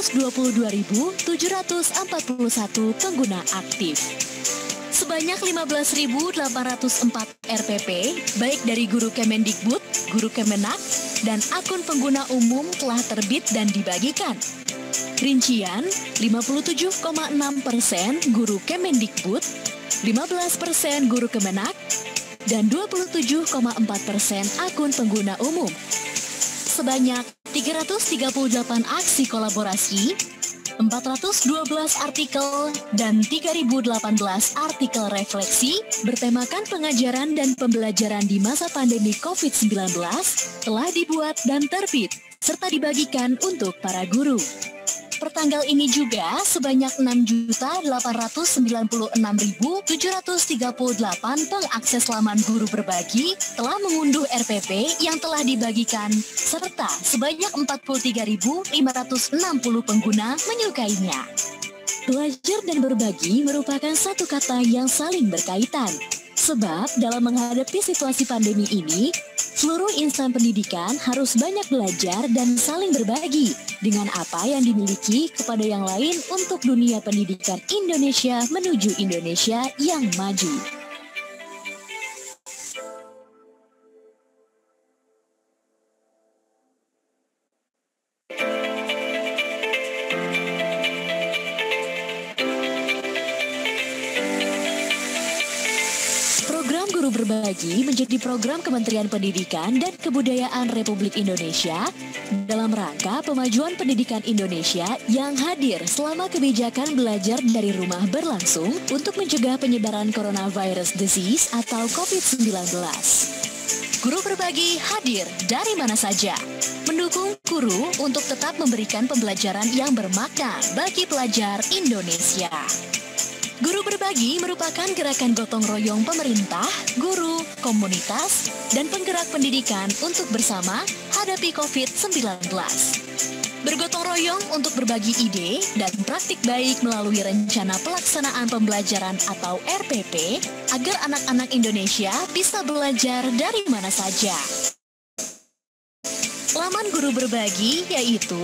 322.741 pengguna aktif. Sebanyak 15.804 RPP, baik dari guru Kemendikbud, guru Kemenak, dan akun pengguna umum telah terbit dan dibagikan. Rincian 57,6 persen guru Kemendikbud, 15 persen guru Kemenak, dan 27,4 persen akun pengguna umum. Sebanyak 338 aksi kolaborasi, 412 artikel, dan 3018 artikel refleksi bertemakan pengajaran dan pembelajaran di masa pandemi COVID-19 telah dibuat dan terbit serta dibagikan untuk para guru. Pertanggal ini juga sebanyak 6.896.738 pengakses laman guru berbagi telah mengunduh RPP yang telah dibagikan serta sebanyak 43.560 pengguna menyukainya. Belajar dan berbagi merupakan satu kata yang saling berkaitan. Sebab dalam menghadapi situasi pandemi ini, seluruh insan pendidikan harus banyak belajar dan saling berbagi dengan apa yang dimiliki kepada yang lain untuk dunia pendidikan Indonesia menuju Indonesia yang maju. Berbagi menjadi program Kementerian Pendidikan dan Kebudayaan Republik Indonesia dalam rangka pemajuan pendidikan Indonesia yang hadir selama kebijakan belajar dari rumah berlangsung untuk mencegah penyebaran coronavirus disease atau COVID-19. Guru Berbagi hadir dari mana saja, mendukung guru untuk tetap memberikan pembelajaran yang bermakna bagi pelajar Indonesia. Guru Berbagi merupakan gerakan gotong royong pemerintah, guru, komunitas, dan penggerak pendidikan untuk bersama hadapi COVID-19. Bergotong royong untuk berbagi ide dan praktik baik melalui rencana pelaksanaan pembelajaran atau RPP agar anak-anak Indonesia bisa belajar dari mana saja. Laman guru berbagi yaitu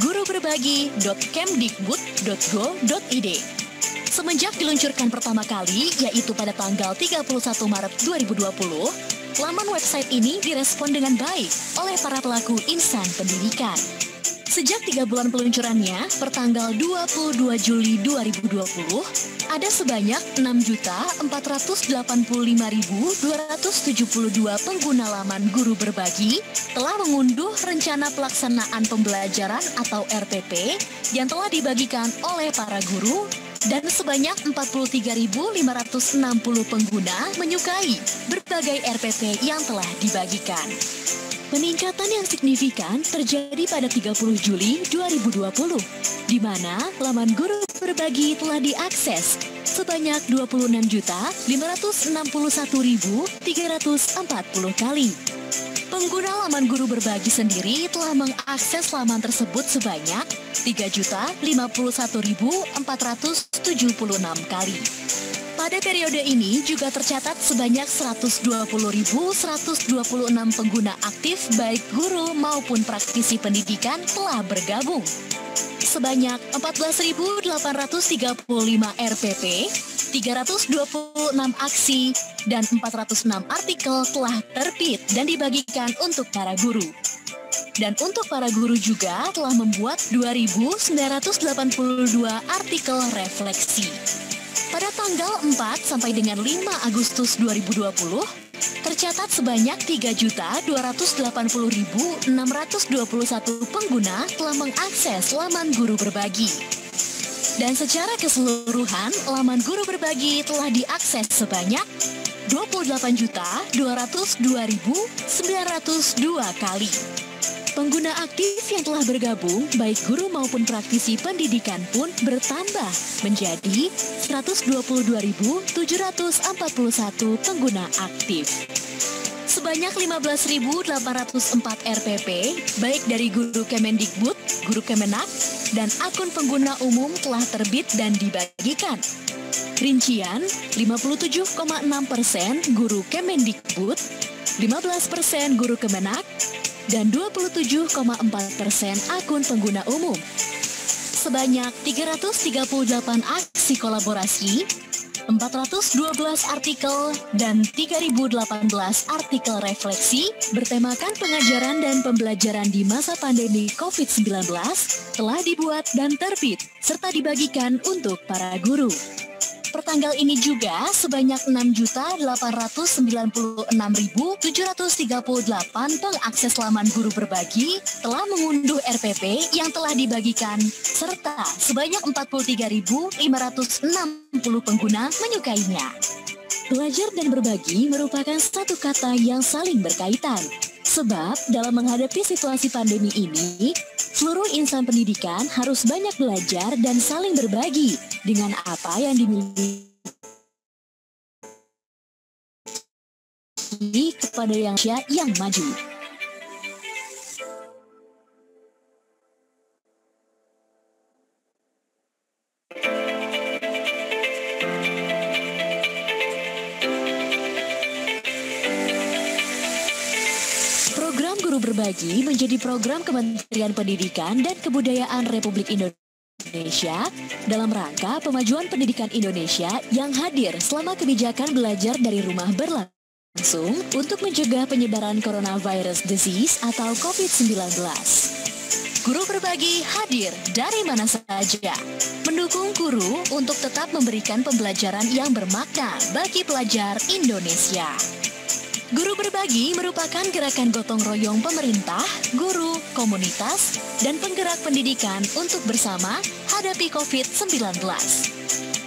guruberbagi.kemdikbud.go.id Semenjak diluncurkan pertama kali, yaitu pada tanggal 31 Maret 2020, laman website ini direspon dengan baik oleh para pelaku insan pendidikan. Sejak tiga bulan peluncurannya, pertanggal 22 Juli 2020, ada sebanyak 6.485.272 pengguna laman guru berbagi telah mengunduh rencana pelaksanaan pembelajaran atau RPP yang telah dibagikan oleh para guru dan sebanyak 43.560 pengguna menyukai berbagai RPP yang telah dibagikan. Peningkatan yang signifikan terjadi pada 30 Juli 2020, di mana laman guru berbagi telah diakses sebanyak 26.561.340 kali. Pengguna laman guru berbagi sendiri telah mengakses laman tersebut sebanyak 3.051.476 kali. Pada periode ini juga tercatat sebanyak 120.126 pengguna aktif baik guru maupun praktisi pendidikan telah bergabung. Sebanyak 14.835 RPP 326 aksi, dan 406 artikel telah terbit dan dibagikan untuk para guru. Dan untuk para guru juga telah membuat 2.982 artikel refleksi. Pada tanggal 4 sampai dengan 5 Agustus 2020, tercatat sebanyak 3.280.621 pengguna telah mengakses laman guru berbagi. Dan secara keseluruhan, laman guru berbagi telah diakses sebanyak 28.202.902 kali. Pengguna aktif yang telah bergabung, baik guru maupun praktisi pendidikan pun bertambah menjadi 122.741 pengguna aktif. Sebanyak 15.804 RPP, baik dari guru Kemendikbud, guru Kemenak, dan akun pengguna umum telah terbit dan dibagikan. Rincian 57,6 persen guru Kemendikbud, 15 persen guru Kemenak, dan 27,4 persen akun pengguna umum. sebanyak 338 aksi kolaborasi, 412 artikel, dan 3018 artikel refleksi bertemakan pengajaran dan pembelajaran di masa pandemi COVID-19 telah dibuat dan terbit serta dibagikan untuk para guru. Pertanggal ini juga sebanyak 6.896.738 pengakses laman guru berbagi telah mengunduh RPP yang telah dibagikan serta sebanyak 43.560 pengguna menyukainya. Belajar dan berbagi merupakan satu kata yang saling berkaitan. Sebab dalam menghadapi situasi pandemi ini, seluruh insan pendidikan harus banyak belajar dan saling berbagi dengan apa yang dimiliki kepada yang yang maju. Berbagi menjadi program Kementerian Pendidikan dan Kebudayaan Republik Indonesia dalam rangka pemajuan pendidikan Indonesia yang hadir selama kebijakan belajar dari rumah berlangsung untuk mencegah penyebaran coronavirus disease atau COVID-19. Guru berbagi hadir dari mana saja, mendukung guru untuk tetap memberikan pembelajaran yang bermakna bagi pelajar Indonesia. Guru Berbagi merupakan gerakan gotong royong pemerintah, guru, komunitas, dan penggerak pendidikan untuk bersama hadapi COVID-19.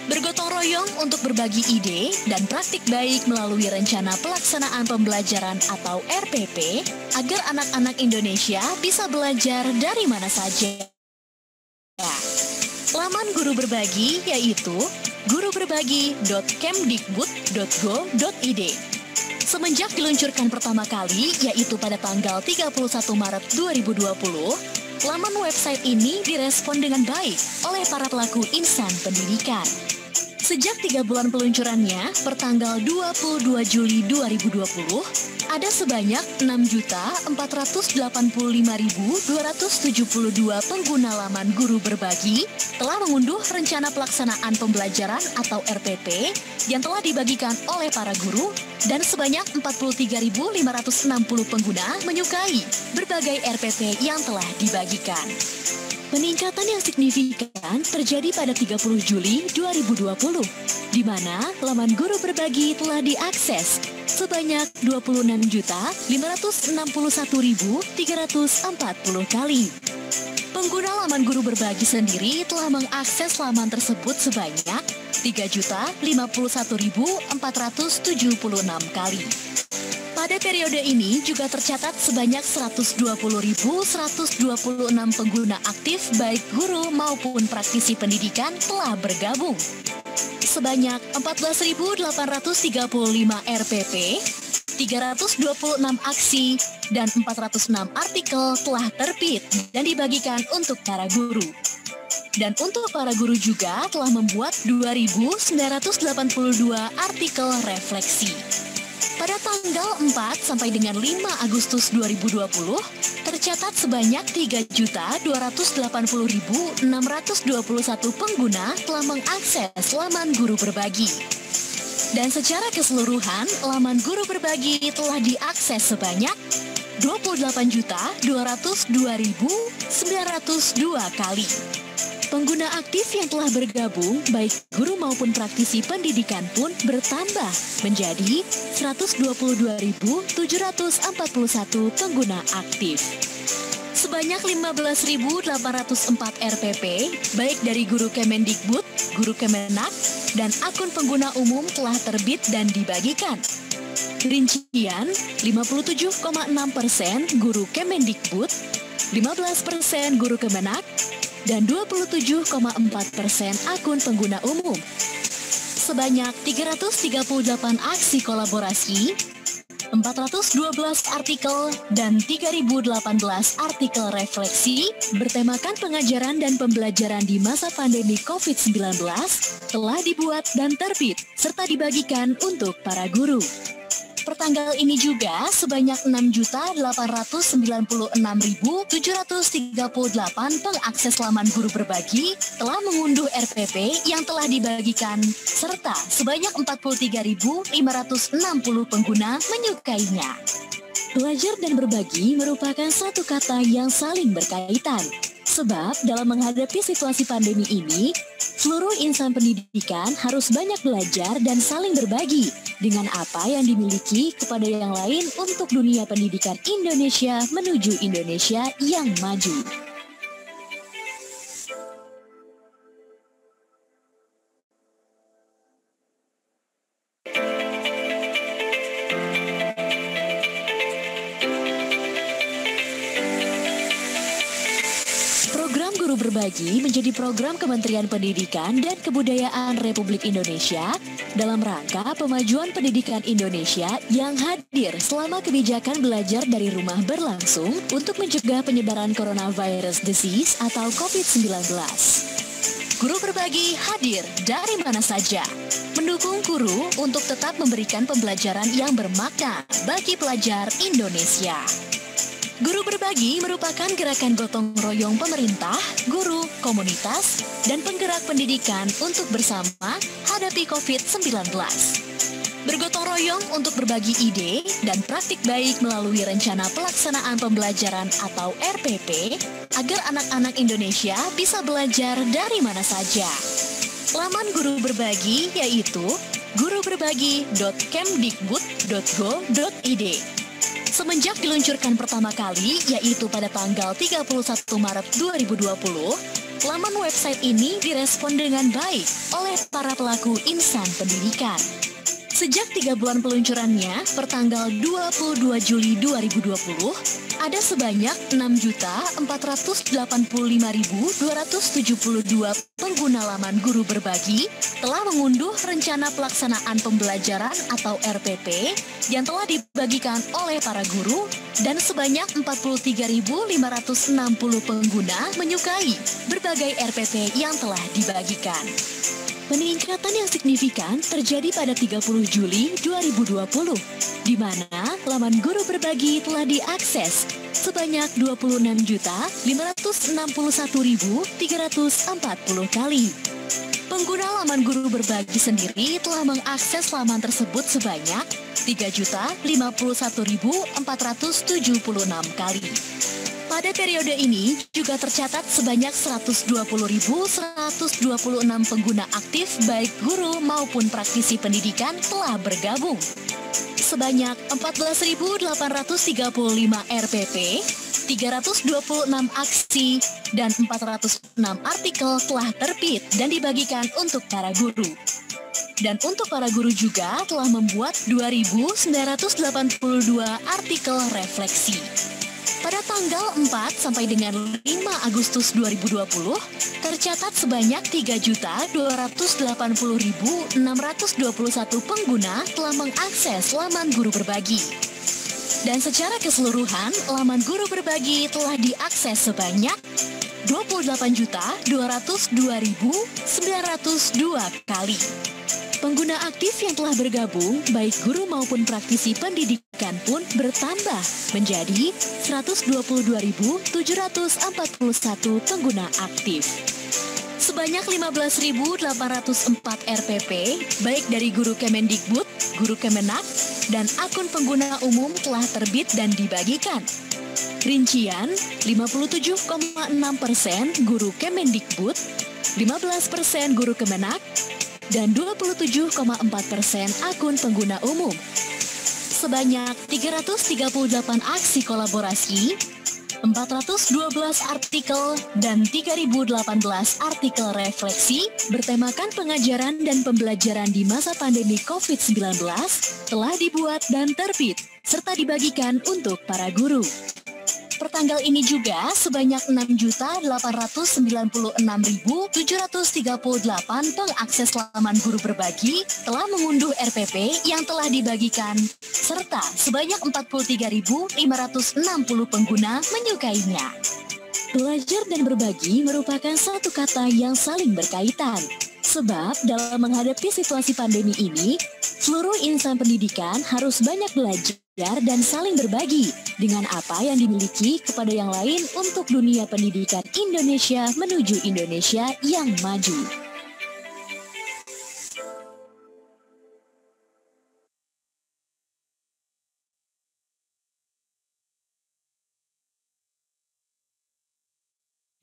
Bergotong royong untuk berbagi ide dan praktik baik melalui rencana pelaksanaan pembelajaran atau RPP agar anak-anak Indonesia bisa belajar dari mana saja. Laman guru berbagi yaitu guruberbagi.kemdikbud.go.id Semenjak diluncurkan pertama kali, yaitu pada tanggal 31 Maret 2020, laman website ini direspon dengan baik oleh para pelaku insan pendidikan. Sejak tiga bulan peluncurannya, pertanggal 22 Juli 2020, ada sebanyak 6.485.272 pengguna laman guru berbagi telah mengunduh rencana pelaksanaan pembelajaran atau RPP yang telah dibagikan oleh para guru dan sebanyak 43.560 pengguna menyukai berbagai RPP yang telah dibagikan. Peningkatan yang signifikan terjadi pada 30 Juli 2020, di mana laman guru berbagi telah diakses sebanyak 26.561.340 kali. Pengguna laman guru berbagi sendiri telah mengakses laman tersebut sebanyak 3.051.476 kali. Pada periode ini juga tercatat sebanyak 120.126 pengguna aktif baik guru maupun praktisi pendidikan telah bergabung. Sebanyak 14.835 RPP, 326 aksi, dan 406 artikel telah terbit dan dibagikan untuk para guru. Dan untuk para guru juga telah membuat 2.982 artikel refleksi. Pada tanggal 4 sampai dengan 5 Agustus 2020, tercatat sebanyak 3.280.621 pengguna telah mengakses laman guru berbagi. Dan secara keseluruhan, laman guru berbagi telah diakses sebanyak 28.202.902 kali. Pengguna aktif yang telah bergabung, baik guru maupun praktisi pendidikan pun bertambah menjadi 122.741 pengguna aktif. Sebanyak 15.804 RPP, baik dari guru Kemendikbud, guru Kemenak, dan akun pengguna umum telah terbit dan dibagikan. Rincian 57,6 persen guru Kemendikbud, 15 persen guru Kemenak, dan 27,4 persen akun pengguna umum. Sebanyak 338 aksi kolaborasi, 412 artikel, dan 3018 artikel refleksi bertemakan pengajaran dan pembelajaran di masa pandemi COVID-19 telah dibuat dan terbit serta dibagikan untuk para guru. Pertanggal ini juga sebanyak 6.896.738 pengakses laman guru berbagi telah mengunduh RPP yang telah dibagikan serta sebanyak 43.560 pengguna menyukainya. Belajar dan berbagi merupakan satu kata yang saling berkaitan. Sebab dalam menghadapi situasi pandemi ini, seluruh insan pendidikan harus banyak belajar dan saling berbagi dengan apa yang dimiliki kepada yang lain untuk dunia pendidikan Indonesia menuju Indonesia yang maju. Berbagi menjadi program Kementerian Pendidikan dan Kebudayaan Republik Indonesia dalam rangka pemajuan pendidikan Indonesia yang hadir selama kebijakan belajar dari rumah berlangsung untuk mencegah penyebaran coronavirus disease atau COVID-19. Guru Berbagi hadir dari mana saja, mendukung guru untuk tetap memberikan pembelajaran yang bermakna bagi pelajar Indonesia. Guru Berbagi merupakan gerakan gotong royong pemerintah, guru, komunitas, dan penggerak pendidikan untuk bersama hadapi COVID-19. Bergotong royong untuk berbagi ide dan praktik baik melalui rencana pelaksanaan pembelajaran atau RPP agar anak-anak Indonesia bisa belajar dari mana saja. Laman Guru Berbagi yaitu guruberbagi.kemdikbud.go.id Semenjak diluncurkan pertama kali, yaitu pada tanggal 31 Maret 2020, laman website ini direspon dengan baik oleh para pelaku insan pendidikan. Sejak tiga bulan peluncurannya, pertanggal 22 Juli 2020, ada sebanyak 6.485.272 pengguna laman guru berbagi telah mengunduh rencana pelaksanaan pembelajaran atau RPP yang telah dibagikan oleh para guru dan sebanyak 43.560 pengguna menyukai berbagai RPP yang telah dibagikan. Peningkatan yang signifikan terjadi pada 30 Juli 2020, di mana laman guru berbagi telah diakses sebanyak 26.561.340 kali. Pengguna laman guru berbagi sendiri telah mengakses laman tersebut sebanyak 3.051.476 kali. Pada periode ini juga tercatat sebanyak 120.126 pengguna aktif baik guru maupun praktisi pendidikan telah bergabung. Sebanyak 14.835 RPP, 326 aksi, dan 406 artikel telah terbit dan dibagikan untuk para guru. Dan untuk para guru juga telah membuat 2.982 artikel refleksi. Pada tanggal 4 sampai dengan 5 Agustus 2020, tercatat sebanyak 3.280.621 pengguna telah mengakses laman guru berbagi. Dan secara keseluruhan, laman guru berbagi telah diakses sebanyak 28.202.902 kali. Pengguna aktif yang telah bergabung, baik guru maupun praktisi pendidikan pun bertambah menjadi 122.741 pengguna aktif. Sebanyak 15.804 RPP, baik dari guru Kemendikbud, guru Kemenak, dan akun pengguna umum telah terbit dan dibagikan. Rincian 57,6 persen guru Kemendikbud, 15 persen guru Kemenak, dan 27,4 persen akun pengguna umum. Sebanyak 338 aksi kolaborasi, 412 artikel, dan 3018 artikel refleksi bertemakan pengajaran dan pembelajaran di masa pandemi COVID-19 telah dibuat dan terbit serta dibagikan untuk para guru. Pertanggal ini juga sebanyak 6.896.738 pengakses laman guru berbagi telah mengunduh RPP yang telah dibagikan serta sebanyak 43.560 pengguna menyukainya. Belajar dan berbagi merupakan satu kata yang saling berkaitan. Sebab dalam menghadapi situasi pandemi ini, Seluruh insan pendidikan harus banyak belajar dan saling berbagi dengan apa yang dimiliki kepada yang lain untuk dunia pendidikan Indonesia menuju Indonesia yang maju.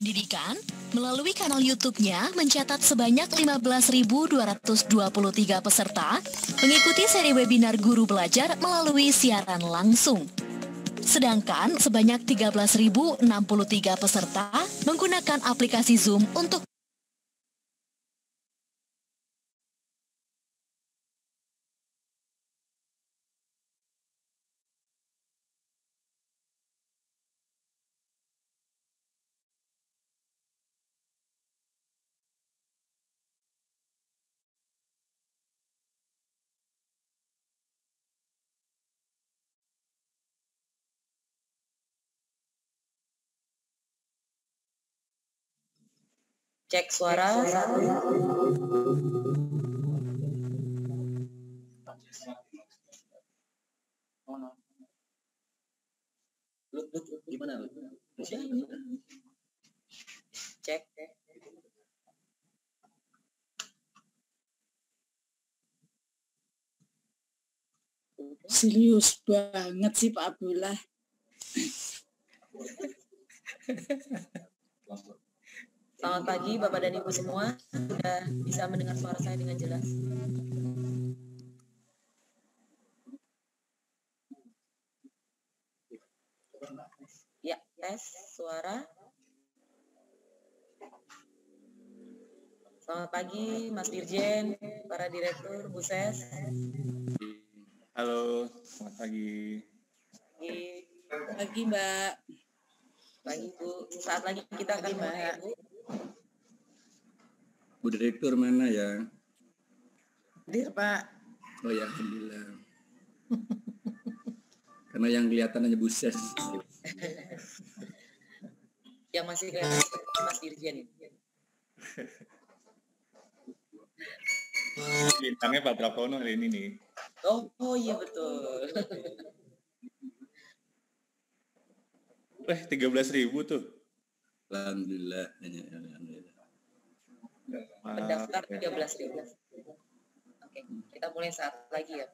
Didikan melalui kanal YouTube-nya mencatat sebanyak 15.223 peserta mengikuti seri webinar guru belajar melalui siaran langsung. Sedangkan sebanyak 13.063 peserta menggunakan aplikasi Zoom untuk Cek suara. gimana Cek. Serius banget sih Pak Abdullah. Selamat pagi Bapak dan Ibu semua. Sudah bisa mendengar suara saya dengan jelas? Ya, tes suara. Selamat pagi Mas Dirjen, para direktur, Bu Ses. Halo, selamat pagi. Pagi. Pagi Mbak. Pagi Bu. Saat lagi kita akan mulai Bu. Bu Direktur mana ya? Dir Pak. Oh ya, Alhamdulillah. Karena yang kelihatan hanya Bu Ses. Yang masih kelihatan Mas Dirjen. Bintangnya Pak Prakono hari ini nih. Oh, oh iya betul. Eh, 13 ribu tuh. Alhamdulillah. Alhamdulillah. Pendaftar 13 ribu. Oke, kita mulai saat lagi ya.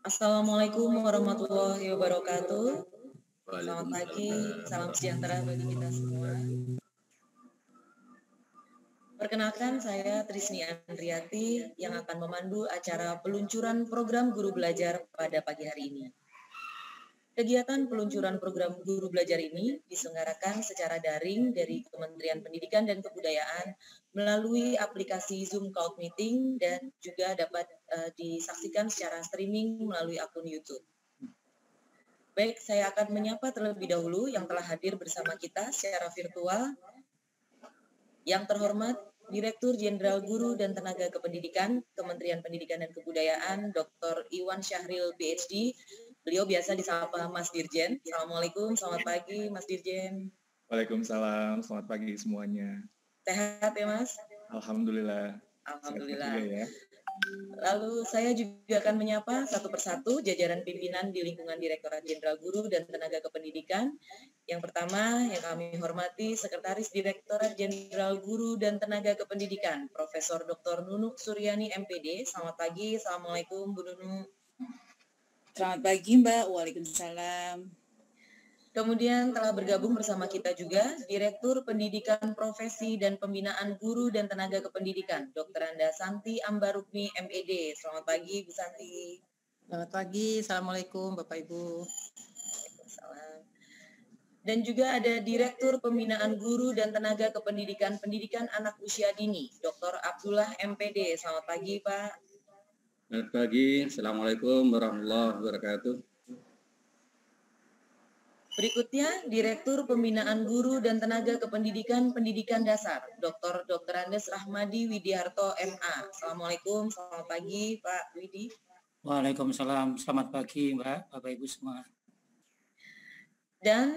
Assalamualaikum warahmatullahi wabarakatuh. Selamat pagi, salam sejahtera bagi kita semua. Perkenalkan saya Trisni Andriati yang akan memandu acara peluncuran program guru belajar pada pagi hari ini. Kegiatan peluncuran program guru belajar ini diselenggarakan secara daring dari Kementerian Pendidikan dan Kebudayaan melalui aplikasi Zoom Cloud Meeting dan juga dapat uh, disaksikan secara streaming melalui akun YouTube. Baik, saya akan menyapa terlebih dahulu yang telah hadir bersama kita secara virtual. Yang terhormat Direktur Jenderal Guru dan Tenaga Kependidikan Kementerian Pendidikan dan Kebudayaan Dr. Iwan Syahril PhD Beliau biasa disapa Mas Dirjen. Assalamualaikum, selamat pagi Mas Dirjen. Waalaikumsalam, selamat pagi semuanya. Sehat ya Mas? Alhamdulillah. Alhamdulillah. ya. Lalu saya juga akan menyapa satu persatu jajaran pimpinan di lingkungan Direktorat Jenderal Guru dan Tenaga Kependidikan. Yang pertama yang kami hormati Sekretaris Direktorat Jenderal Guru dan Tenaga Kependidikan, Profesor Dr. Nunuk Suryani MPD. Selamat pagi, Assalamualaikum Bu Nunuk. Selamat pagi Mbak, Waalaikumsalam. Kemudian telah bergabung bersama kita juga Direktur Pendidikan Profesi dan Pembinaan Guru dan Tenaga Kependidikan, Dr. Anda Santi Ambarukmi MED. Selamat pagi Bu Santi. Selamat pagi, Assalamualaikum Bapak Ibu. Waalaikumsalam. Dan juga ada Direktur Pembinaan Guru dan Tenaga Kependidikan Pendidikan Anak Usia Dini, Dr. Abdullah MPD. Selamat pagi Pak. Selamat pagi, Assalamualaikum warahmatullahi wabarakatuh. Berikutnya, Direktur Pembinaan Guru dan Tenaga Kependidikan Pendidikan Dasar, Dr. Dr. Andes Rahmadi Widiarto MA. Assalamualaikum, selamat pagi Pak Widi. Waalaikumsalam, selamat pagi Mbak, Bapak Ibu semua. Dan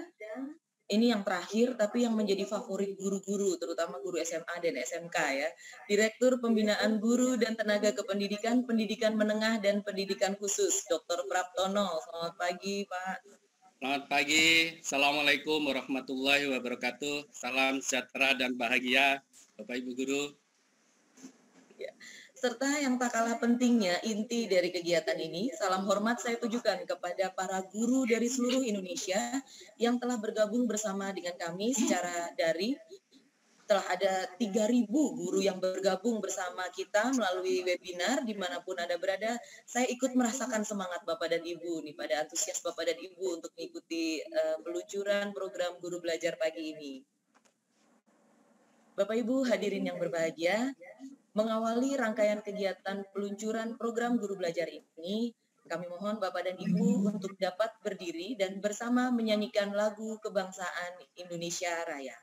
ini yang terakhir tapi yang menjadi favorit guru-guru terutama guru SMA dan SMK ya. Direktur Pembinaan Guru dan Tenaga Kependidikan, Pendidikan Menengah dan Pendidikan Khusus, Dr. Praptono. Selamat pagi, Pak. Selamat pagi. Assalamualaikum warahmatullahi wabarakatuh. Salam sejahtera dan bahagia Bapak Ibu guru. Ya serta yang tak kalah pentingnya inti dari kegiatan ini, salam hormat saya tujukan kepada para guru dari seluruh Indonesia yang telah bergabung bersama dengan kami secara daring. Telah ada 3.000 guru yang bergabung bersama kita melalui webinar di mana pun Anda berada. Saya ikut merasakan semangat Bapak dan Ibu nih, pada antusias Bapak dan Ibu untuk mengikuti uh, peluncuran program guru belajar pagi ini. Bapak Ibu hadirin yang berbahagia, Mengawali rangkaian kegiatan peluncuran program guru belajar ini, kami mohon Bapak dan Ibu untuk dapat berdiri dan bersama menyanyikan lagu kebangsaan Indonesia Raya.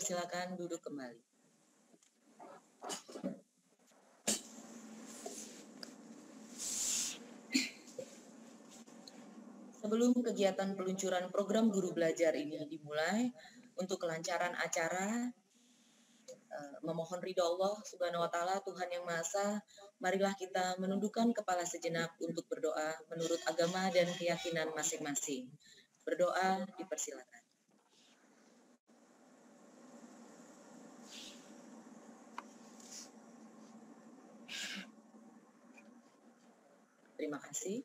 Silakan duduk kembali. Sebelum kegiatan peluncuran program guru belajar ini dimulai, untuk kelancaran acara, eh, memohon ridho Allah Subhanahu wa Ta'ala, Tuhan yang Maha Esa, marilah kita menundukkan kepala sejenak untuk berdoa menurut agama dan keyakinan masing-masing. Berdoa dipersilakan. Terima kasih.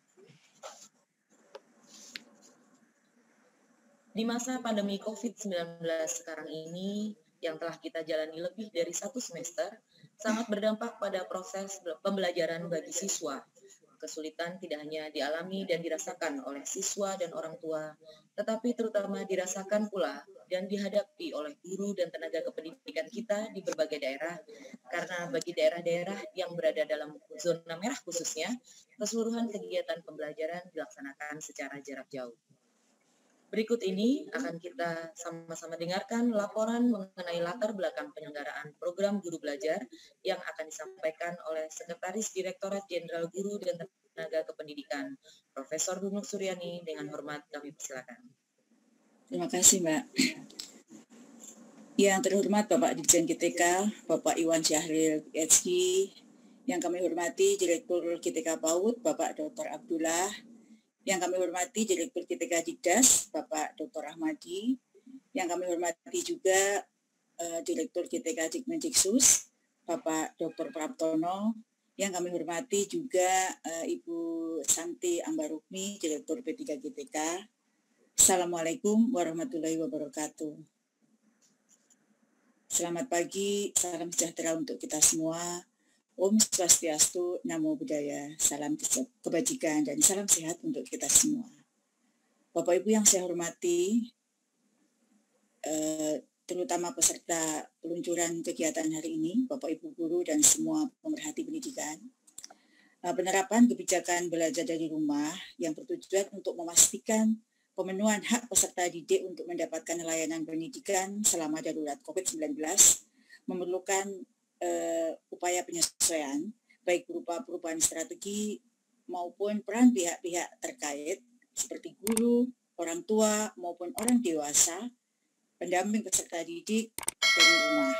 Di masa pandemi COVID-19 sekarang ini, yang telah kita jalani lebih dari satu semester, sangat berdampak pada proses pembelajaran bagi siswa, kesulitan tidak hanya dialami dan dirasakan oleh siswa dan orang tua, tetapi terutama dirasakan pula dan dihadapi oleh guru dan tenaga kependidikan kita di berbagai daerah, karena bagi daerah-daerah yang berada dalam zona merah khususnya, keseluruhan kegiatan pembelajaran dilaksanakan secara jarak jauh. Berikut ini akan kita sama-sama dengarkan laporan mengenai latar belakang penyelenggaraan program guru belajar yang akan disampaikan oleh Sekretaris Direktorat Jenderal Guru dan Tenaga Kependidikan, Profesor Dunuk Suryani. Dengan hormat kami persilakan. Terima kasih, Mbak. Yang terhormat Bapak Dirjen GTK, Bapak Iwan Syahril PhD, yang kami hormati Direktur GTK PAUD, Bapak Dr. Abdullah, yang kami hormati Direktur GTK Didas, Bapak Dr. Ahmadi. Yang kami hormati juga uh, Direktur GTK Dikmendiksus, Bapak Dr. Praptono. Yang kami hormati juga uh, Ibu Santi Ambarukmi, Direktur P3 GTK. Assalamualaikum warahmatullahi wabarakatuh. Selamat pagi, salam sejahtera untuk kita semua. Om Swastiastu, Namo Buddhaya, salam kebajikan dan salam sehat untuk kita semua. Bapak Ibu yang saya hormati, uh, terutama peserta peluncuran kegiatan hari ini, Bapak Ibu guru dan semua pemerhati pendidikan. Eh, penerapan kebijakan belajar dari rumah yang bertujuan untuk memastikan pemenuhan hak peserta didik untuk mendapatkan layanan pendidikan selama darurat COVID-19 memerlukan uh, upaya penyesuaian baik berupa perubahan strategi maupun peran pihak-pihak terkait seperti guru, orang tua maupun orang dewasa pendamping peserta didik dari rumah.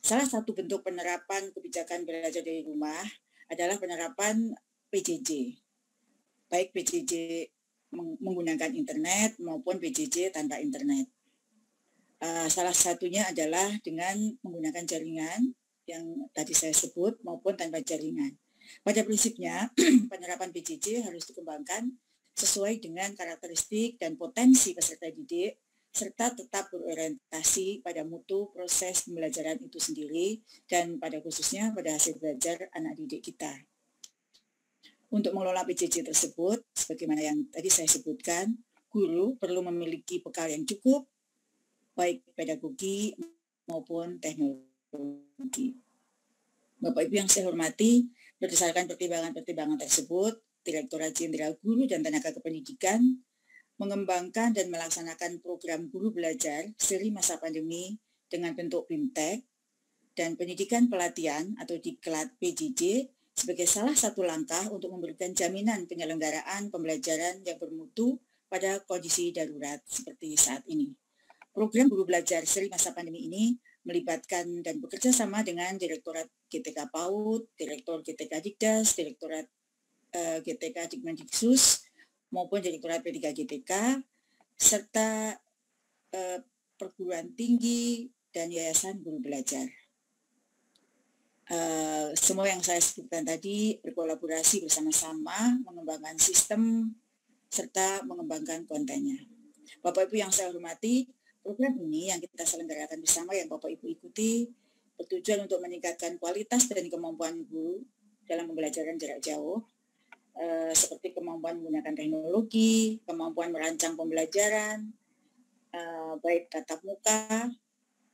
Salah satu bentuk penerapan kebijakan belajar dari rumah adalah penerapan PJJ. Baik PJJ menggunakan internet maupun PJJ tanpa internet. Uh, salah satunya adalah dengan menggunakan jaringan yang tadi saya sebut maupun tanpa jaringan. Pada prinsipnya, penerapan PJJ harus dikembangkan sesuai dengan karakteristik dan potensi peserta didik serta tetap berorientasi pada mutu proses pembelajaran itu sendiri dan pada khususnya pada hasil belajar anak didik kita. Untuk mengelola PJJ tersebut, sebagaimana yang tadi saya sebutkan, guru perlu memiliki bekal yang cukup, baik pedagogi maupun teknologi. Bapak Ibu yang saya hormati, berdasarkan pertimbangan-pertimbangan tersebut, Direktorat Jenderal Guru dan Tenaga Kependidikan mengembangkan dan melaksanakan program guru belajar seri masa pandemi dengan bentuk BIMTEK dan pendidikan pelatihan atau diklat PJJ sebagai salah satu langkah untuk memberikan jaminan penyelenggaraan pembelajaran yang bermutu pada kondisi darurat seperti saat ini. Program guru belajar seri masa pandemi ini melibatkan dan bekerja sama dengan Direktorat GTK PAUD, Direktur GTK Dikdas, Direktorat eh, GTK Dikmendiksus, maupun Direktorat P3 GTK serta eh, perguruan tinggi dan yayasan guru belajar. Uh, semua yang saya sebutkan tadi berkolaborasi bersama-sama mengembangkan sistem serta mengembangkan kontennya. Bapak Ibu yang saya hormati, program ini yang kita selenggarakan bersama yang Bapak Ibu ikuti bertujuan untuk meningkatkan kualitas dan kemampuan guru dalam pembelajaran jarak jauh Eh, seperti kemampuan menggunakan teknologi, kemampuan merancang pembelajaran, uh, baik tatap muka,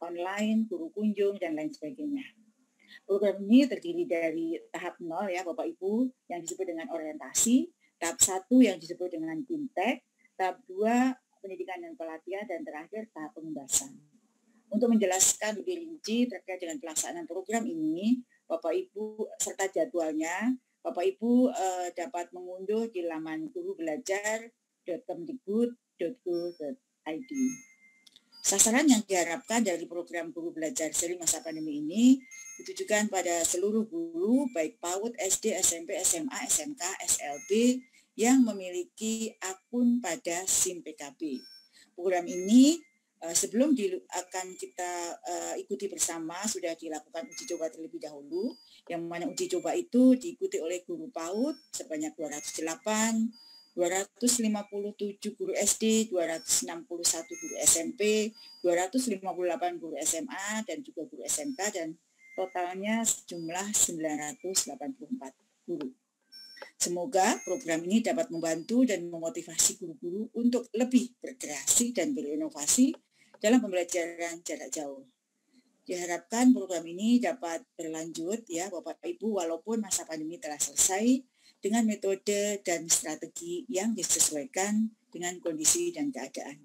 online, guru kunjung, dan lain sebagainya. Program ini terdiri dari tahap nol ya Bapak Ibu yang disebut dengan orientasi, tahap satu yang disebut dengan fintech, tahap dua pendidikan dan pelatihan, dan terakhir tahap pengembasan. Untuk menjelaskan lebih rinci terkait dengan pelaksanaan program ini, Bapak Ibu serta jadwalnya Bapak Ibu uh, dapat mengunduh di laman guru belajar.kemdikbud.go.id. Sasaran yang diharapkan dari program guru belajar seri masa pandemi ini ditujukan pada seluruh guru baik PAUD, SD, SMP, SMA, SMK, SLB yang memiliki akun pada SIM PKB. Program ini Eh, sebelum di, akan kita uh, ikuti bersama sudah dilakukan uji coba terlebih dahulu yang mana uji coba itu diikuti oleh guru PAUD sebanyak 208 257 guru SD, 261 guru SMP, 258 guru SMA dan juga guru SMK dan totalnya sejumlah 984 guru. Semoga program ini dapat membantu dan memotivasi guru-guru untuk lebih berkreasi dan berinovasi dalam pembelajaran jarak jauh. Diharapkan program ini dapat berlanjut ya Bapak Ibu walaupun masa pandemi telah selesai dengan metode dan strategi yang disesuaikan dengan kondisi dan keadaan.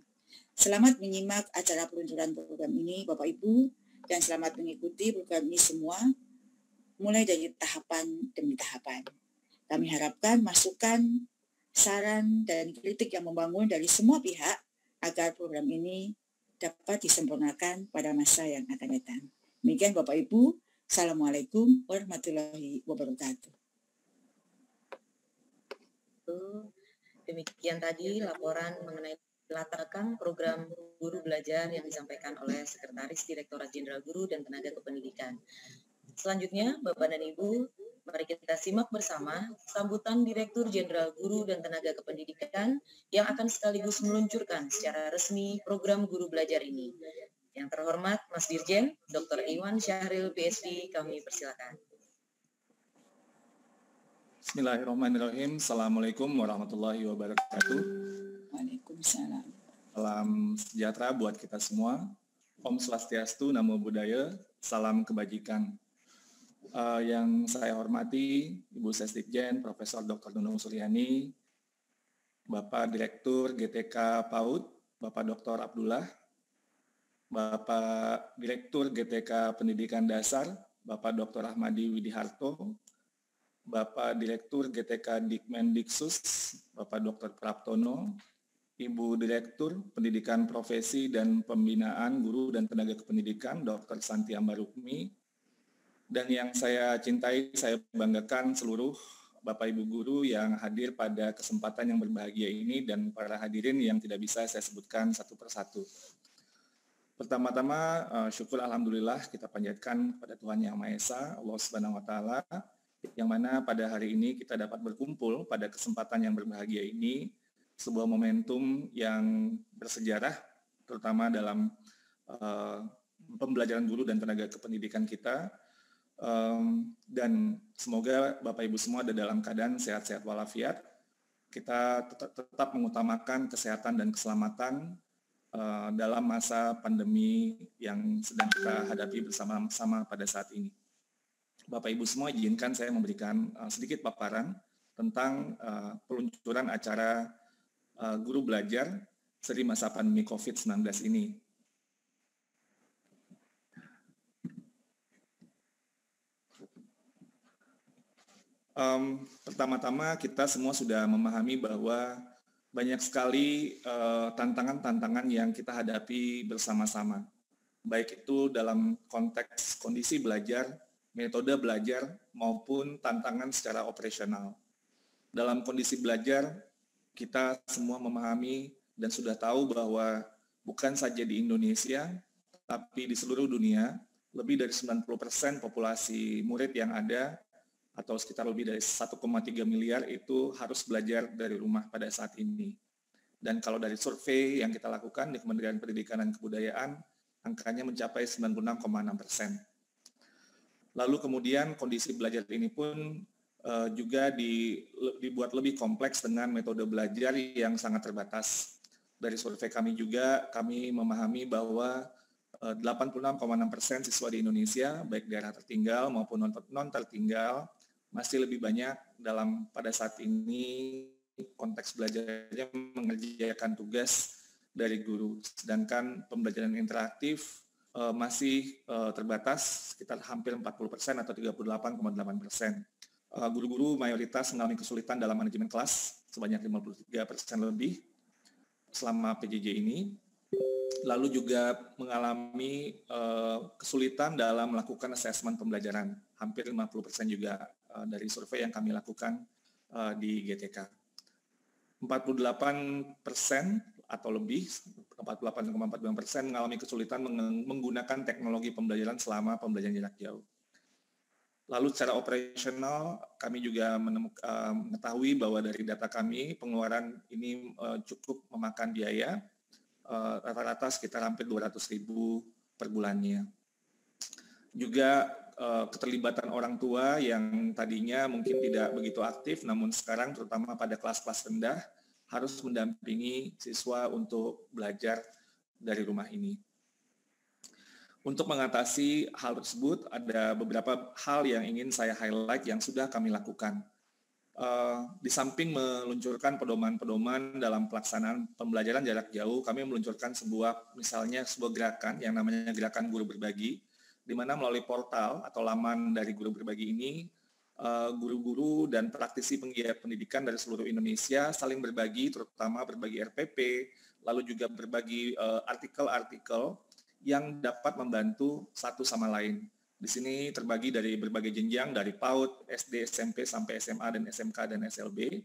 Selamat menyimak acara peluncuran program ini Bapak Ibu dan selamat mengikuti program ini semua mulai dari tahapan demi tahapan. Kami harapkan masukan, saran, dan kritik yang membangun dari semua pihak agar program ini dapat disempurnakan pada masa yang akan datang. Demikian Bapak Ibu, Assalamualaikum warahmatullahi wabarakatuh. Demikian tadi laporan mengenai latar belakang program guru belajar yang disampaikan oleh Sekretaris Direktorat Jenderal Guru dan Tenaga Kependidikan. Selanjutnya, Bapak dan Ibu, Mari kita simak bersama sambutan Direktur Jenderal Guru dan Tenaga Kependidikan yang akan sekaligus meluncurkan secara resmi program guru belajar ini. Yang terhormat Mas Dirjen, Dr. Iwan Syahril PhD, kami persilakan. Bismillahirrahmanirrahim. Assalamualaikum warahmatullahi wabarakatuh. Waalaikumsalam. Salam sejahtera buat kita semua. Om Swastiastu, Namo Buddhaya, salam kebajikan. Uh, yang saya hormati Ibu Sesdikjen, Profesor Dr. Nunung Suryani, Bapak Direktur GTK PAUD, Bapak Dr. Abdullah, Bapak Direktur GTK Pendidikan Dasar, Bapak Dr. Ahmadi Widiharto, Bapak Direktur GTK Dikmendiksus, Bapak Dr. Praptono, Ibu Direktur Pendidikan Profesi dan Pembinaan Guru dan Tenaga Kependidikan, Dr. Santi Ambarukmi, dan yang saya cintai, saya banggakan seluruh Bapak Ibu Guru yang hadir pada kesempatan yang berbahagia ini dan para hadirin yang tidak bisa saya sebutkan satu persatu. Pertama-tama eh, syukur Alhamdulillah kita panjatkan pada Tuhan Yang Maha Esa, Allah Subhanahu Wa Taala, yang mana pada hari ini kita dapat berkumpul pada kesempatan yang berbahagia ini, sebuah momentum yang bersejarah, terutama dalam uh, pembelajaran guru dan tenaga kependidikan kita, um, dan semoga Bapak Ibu semua ada dalam keadaan sehat-sehat walafiat. Kita tetap, tetap mengutamakan kesehatan dan keselamatan uh, dalam masa pandemi yang sedang kita hadapi bersama-sama pada saat ini. Bapak Ibu semua izinkan saya memberikan uh, sedikit paparan tentang uh, peluncuran acara uh, guru belajar seri masa pandemi COVID-19 ini. Um, pertama-tama kita semua sudah memahami bahwa banyak sekali tantangan-tantangan uh, yang kita hadapi bersama-sama, baik itu dalam konteks kondisi belajar metode belajar maupun tantangan secara operasional. Dalam kondisi belajar, kita semua memahami dan sudah tahu bahwa bukan saja di Indonesia, tapi di seluruh dunia, lebih dari 90% populasi murid yang ada atau sekitar lebih dari 1,3 miliar itu harus belajar dari rumah pada saat ini. Dan kalau dari survei yang kita lakukan di Kementerian Pendidikan dan Kebudayaan, angkanya mencapai 96,6 persen. Lalu kemudian kondisi belajar ini pun uh, juga di, dibuat lebih kompleks dengan metode belajar yang sangat terbatas. Dari survei kami juga, kami memahami bahwa 86,6 eh, persen siswa di Indonesia, baik daerah tertinggal maupun non tertinggal, masih lebih banyak dalam pada saat ini konteks belajarnya mengerjakan tugas dari guru. Sedangkan pembelajaran interaktif uh, masih uh, terbatas sekitar hampir 40 persen atau 38,8 persen. Uh, guru-guru mayoritas mengalami kesulitan dalam manajemen kelas sebanyak 53 persen lebih selama PJJ ini. Lalu juga mengalami kesulitan dalam melakukan asesmen pembelajaran. Hampir 50 persen juga uh, dari survei yang kami lakukan uh, di GTK. 48 persen atau lebih 48,42 persen mengalami kesulitan menggunakan teknologi pembelajaran selama pembelajaran jarak jauh. Lalu secara operasional kami juga eh, mengetahui bahwa dari data kami pengeluaran ini eh, cukup memakan biaya eh, rata-rata sekitar hampir 200 ribu per bulannya. Juga keterlibatan orang tua yang tadinya mungkin tidak begitu aktif, namun sekarang terutama pada kelas-kelas rendah harus mendampingi siswa untuk belajar dari rumah ini. Untuk mengatasi hal tersebut, ada beberapa hal yang ingin saya highlight yang sudah kami lakukan. Uh, di samping meluncurkan pedoman-pedoman dalam pelaksanaan pembelajaran jarak jauh, kami meluncurkan sebuah, misalnya sebuah gerakan yang namanya Gerakan Guru Berbagi, di mana melalui portal atau laman dari Guru Berbagi ini, Eh, guru-guru dan praktisi penggiat pendidikan dari seluruh Indonesia saling berbagi, terutama berbagi RPP, lalu juga berbagi eh, artikel-artikel yang dapat membantu satu sama lain. Di sini terbagi dari berbagai jenjang, dari PAUD, SD, SMP, sampai SMA, dan SMK, dan SLB.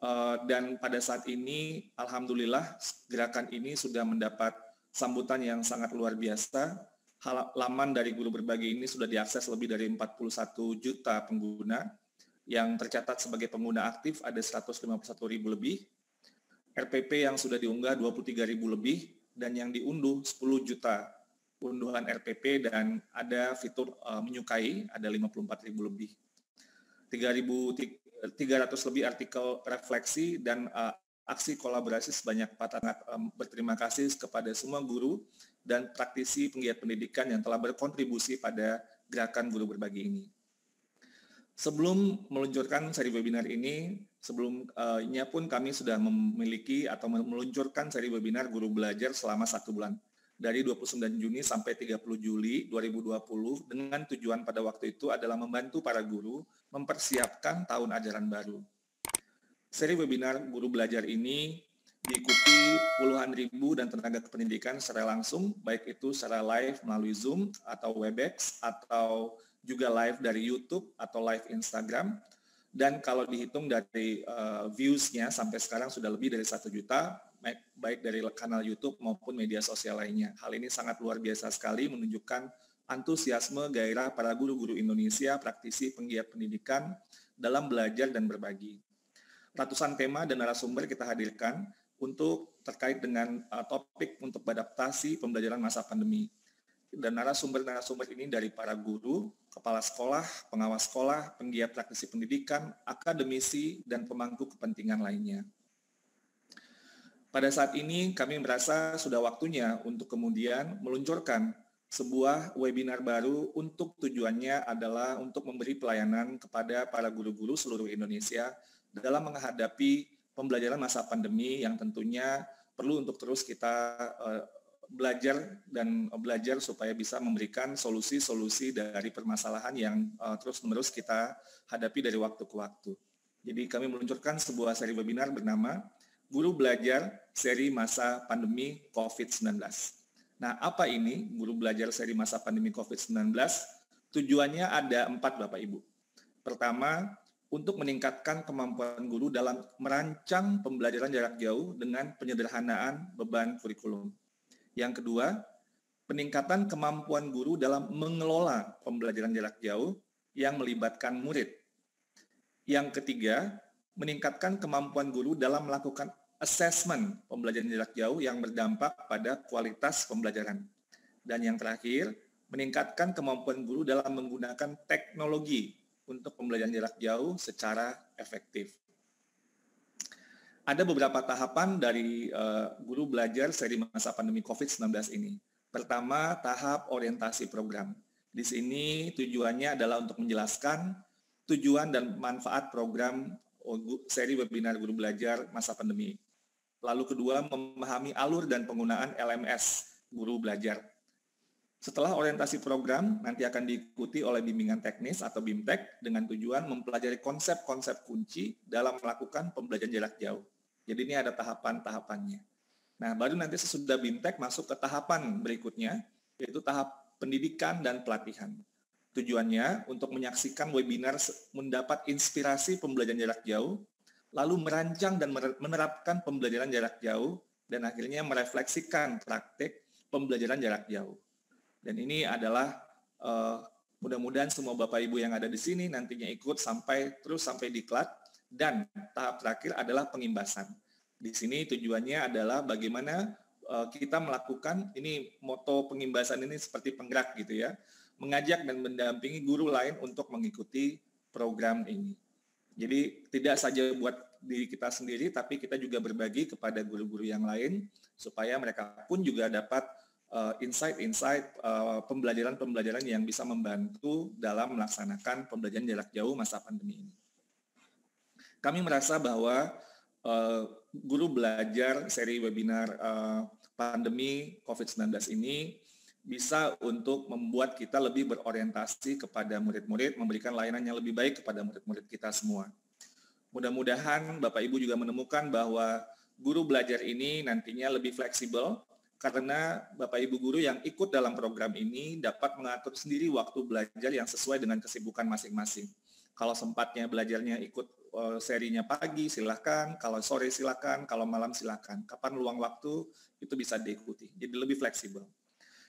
Eh, dan pada saat ini, Alhamdulillah, gerakan ini sudah mendapat sambutan yang sangat luar biasa halaman dari guru berbagi ini sudah diakses lebih dari 41 juta pengguna. Yang tercatat sebagai pengguna aktif ada 151 ribu lebih. RPP yang sudah diunggah 23 ribu lebih dan yang diunduh 10 juta unduhan RPP dan ada fitur uh, menyukai ada 54 ribu lebih. 3.300 lebih artikel refleksi dan uh, aksi kolaborasi sebanyak 400 um, berterima kasih kepada semua guru dan praktisi penggiat pendidikan yang telah berkontribusi pada gerakan guru berbagi ini. Sebelum meluncurkan seri webinar ini, sebelumnya pun kami sudah memiliki atau meluncurkan seri webinar guru belajar selama satu bulan dari 29 Juni sampai 30 Juli 2020 dengan tujuan pada waktu itu adalah membantu para guru mempersiapkan tahun ajaran baru. Seri webinar guru belajar ini diikuti puluhan ribu dan tenaga kependidikan secara langsung, baik itu secara live melalui Zoom atau Webex atau juga live dari YouTube atau live Instagram. Dan kalau dihitung dari uh, views-nya sampai sekarang sudah lebih dari satu juta, baik dari kanal YouTube maupun media sosial lainnya. Hal ini sangat luar biasa sekali menunjukkan antusiasme gairah para guru-guru Indonesia, praktisi penggiat pendidikan dalam belajar dan berbagi. Ratusan tema dan narasumber kita hadirkan untuk terkait dengan uh, topik untuk beradaptasi pembelajaran masa pandemi. Dan narasumber-narasumber ini dari para guru, kepala sekolah, pengawas sekolah, penggiat praktisi pendidikan, akademisi, dan pemangku kepentingan lainnya. Pada saat ini kami merasa sudah waktunya untuk kemudian meluncurkan sebuah webinar baru untuk tujuannya adalah untuk memberi pelayanan kepada para guru-guru seluruh Indonesia dalam menghadapi pembelajaran masa pandemi yang tentunya perlu untuk terus kita uh, belajar dan belajar supaya bisa memberikan solusi-solusi dari permasalahan yang uh, terus-menerus kita hadapi dari waktu ke waktu. Jadi kami meluncurkan sebuah seri webinar bernama Guru Belajar Seri Masa Pandemi COVID-19. Nah, apa ini guru belajar seri masa pandemi COVID-19? Tujuannya ada empat, Bapak Ibu. Pertama, untuk meningkatkan kemampuan guru dalam merancang pembelajaran jarak jauh dengan penyederhanaan beban kurikulum. Yang kedua, peningkatan kemampuan guru dalam mengelola pembelajaran jarak jauh yang melibatkan murid. Yang ketiga, meningkatkan kemampuan guru dalam melakukan assessment pembelajaran jarak jauh yang berdampak pada kualitas pembelajaran. Dan yang terakhir, meningkatkan kemampuan guru dalam menggunakan teknologi untuk pembelajaran jarak jauh secara efektif. Ada beberapa tahapan dari uh, guru belajar seri masa pandemi COVID-19 ini. Pertama, tahap orientasi program. Di sini tujuannya adalah untuk menjelaskan tujuan dan manfaat program seri webinar guru belajar masa pandemi. Lalu kedua, memahami alur dan penggunaan LMS guru belajar. Setelah orientasi program, nanti akan diikuti oleh bimbingan teknis atau BIMTEK dengan tujuan mempelajari konsep-konsep kunci dalam melakukan pembelajaran jarak jauh. Jadi ini ada tahapan-tahapannya. Nah, baru nanti sesudah BIMTEK masuk ke tahapan berikutnya, yaitu tahap pendidikan dan pelatihan. Tujuannya untuk menyaksikan webinar mendapat inspirasi pembelajaran jarak jauh, lalu merancang dan menerapkan pembelajaran jarak jauh, dan akhirnya merefleksikan praktik pembelajaran jarak jauh. Dan ini adalah uh, mudah-mudahan semua Bapak Ibu yang ada di sini nantinya ikut sampai terus sampai diklat dan tahap terakhir adalah pengimbasan. Di sini tujuannya adalah bagaimana uh, kita melakukan ini moto pengimbasan ini seperti penggerak gitu ya mengajak dan mendampingi guru lain untuk mengikuti program ini. Jadi tidak saja buat diri kita sendiri, tapi kita juga berbagi kepada guru-guru yang lain supaya mereka pun juga dapat insight-insight uh, pembelajaran-pembelajaran yang bisa membantu dalam melaksanakan pembelajaran jarak jauh masa pandemi ini. Kami merasa bahwa uh, guru belajar seri webinar uh, pandemi COVID-19 ini bisa untuk membuat kita lebih berorientasi kepada murid-murid, memberikan layanan yang lebih baik kepada murid-murid kita semua. Mudah-mudahan Bapak Ibu juga menemukan bahwa guru belajar ini nantinya lebih fleksibel karena Bapak Ibu guru yang ikut dalam program ini dapat mengatur sendiri waktu belajar yang sesuai dengan kesibukan masing-masing. Kalau sempatnya belajarnya ikut eh, serinya pagi silahkan, kalau sore silahkan, kalau malam silahkan. Kapan luang waktu itu bisa diikuti. Jadi lebih fleksibel.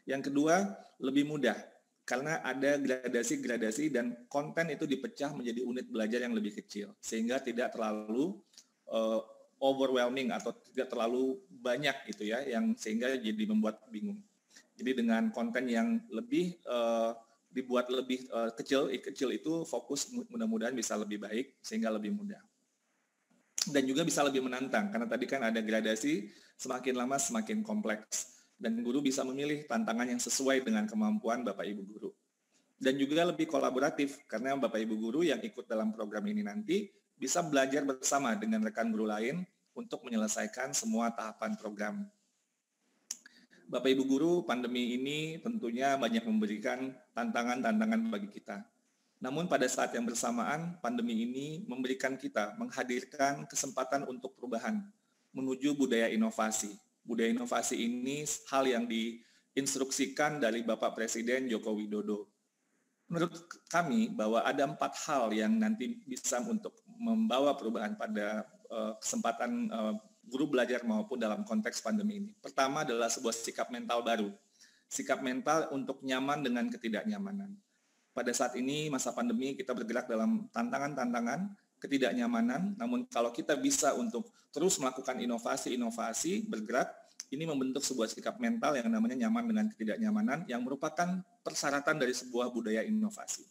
Yang kedua, lebih mudah karena ada gradasi-gradasi dan konten itu dipecah menjadi unit belajar yang lebih kecil sehingga tidak terlalu uh, overwhelming atau tidak terlalu banyak gitu ya yang sehingga jadi membuat bingung. Jadi dengan konten yang lebih uh, dibuat lebih uh, kecil, kecil itu fokus mudah-mudahan bisa lebih baik sehingga lebih mudah. Dan juga bisa lebih menantang karena tadi kan ada gradasi semakin lama semakin kompleks dan guru bisa memilih tantangan yang sesuai dengan kemampuan Bapak Ibu guru. Dan juga lebih kolaboratif karena Bapak Ibu guru yang ikut dalam program ini nanti bisa belajar bersama dengan rekan guru lain untuk menyelesaikan semua tahapan program. Bapak Ibu guru, pandemi ini tentunya banyak memberikan tantangan-tantangan bagi kita. Namun pada saat yang bersamaan, pandemi ini memberikan kita, menghadirkan kesempatan untuk perubahan menuju budaya inovasi budaya inovasi ini hal yang diinstruksikan dari Bapak Presiden Joko Widodo. Menurut kami bahwa ada empat hal yang nanti bisa untuk membawa perubahan pada uh, kesempatan uh, guru belajar maupun dalam konteks pandemi ini. Pertama adalah sebuah sikap mental baru. Sikap mental untuk nyaman dengan ketidaknyamanan. Pada saat ini masa pandemi kita bergerak dalam tantangan-tantangan ketidaknyamanan, namun kalau kita bisa untuk terus melakukan inovasi-inovasi, bergerak, ini membentuk sebuah sikap mental yang namanya nyaman dengan ketidaknyamanan yang merupakan persyaratan dari sebuah budaya inovasi.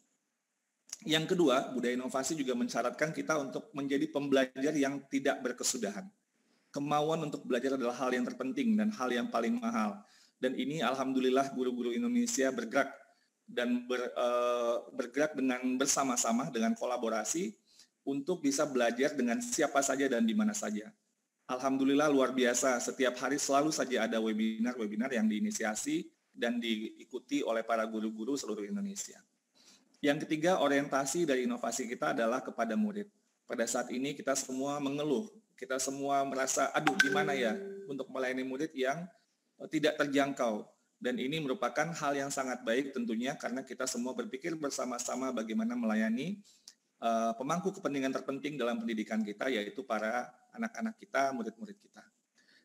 Yang kedua, budaya inovasi juga mensyaratkan kita untuk menjadi pembelajar yang tidak berkesudahan. Kemauan untuk belajar adalah hal yang terpenting dan hal yang paling mahal. Dan ini alhamdulillah guru-guru Indonesia bergerak dan ber, uh, bergerak dengan bersama-sama dengan kolaborasi untuk bisa belajar dengan siapa saja dan di mana saja. Alhamdulillah luar biasa, setiap hari selalu saja ada webinar-webinar yang diinisiasi dan diikuti oleh para guru-guru seluruh Indonesia. Yang ketiga, orientasi dari inovasi kita adalah kepada murid. Pada saat ini kita semua mengeluh, kita semua merasa, aduh gimana ya untuk melayani murid yang tidak terjangkau. Dan ini merupakan hal yang sangat baik tentunya karena kita semua berpikir bersama-sama bagaimana melayani uh, pemangku kepentingan terpenting dalam pendidikan kita yaitu para anak-anak kita, murid-murid kita.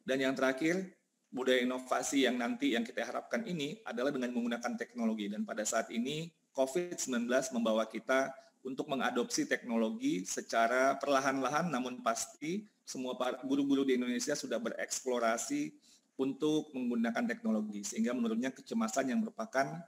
Dan yang terakhir, budaya inovasi yang nanti yang kita harapkan ini adalah dengan menggunakan teknologi dan pada saat ini COVID-19 membawa kita untuk mengadopsi teknologi secara perlahan-lahan namun pasti semua guru-guru di Indonesia sudah bereksplorasi untuk menggunakan teknologi sehingga menurutnya kecemasan yang merupakan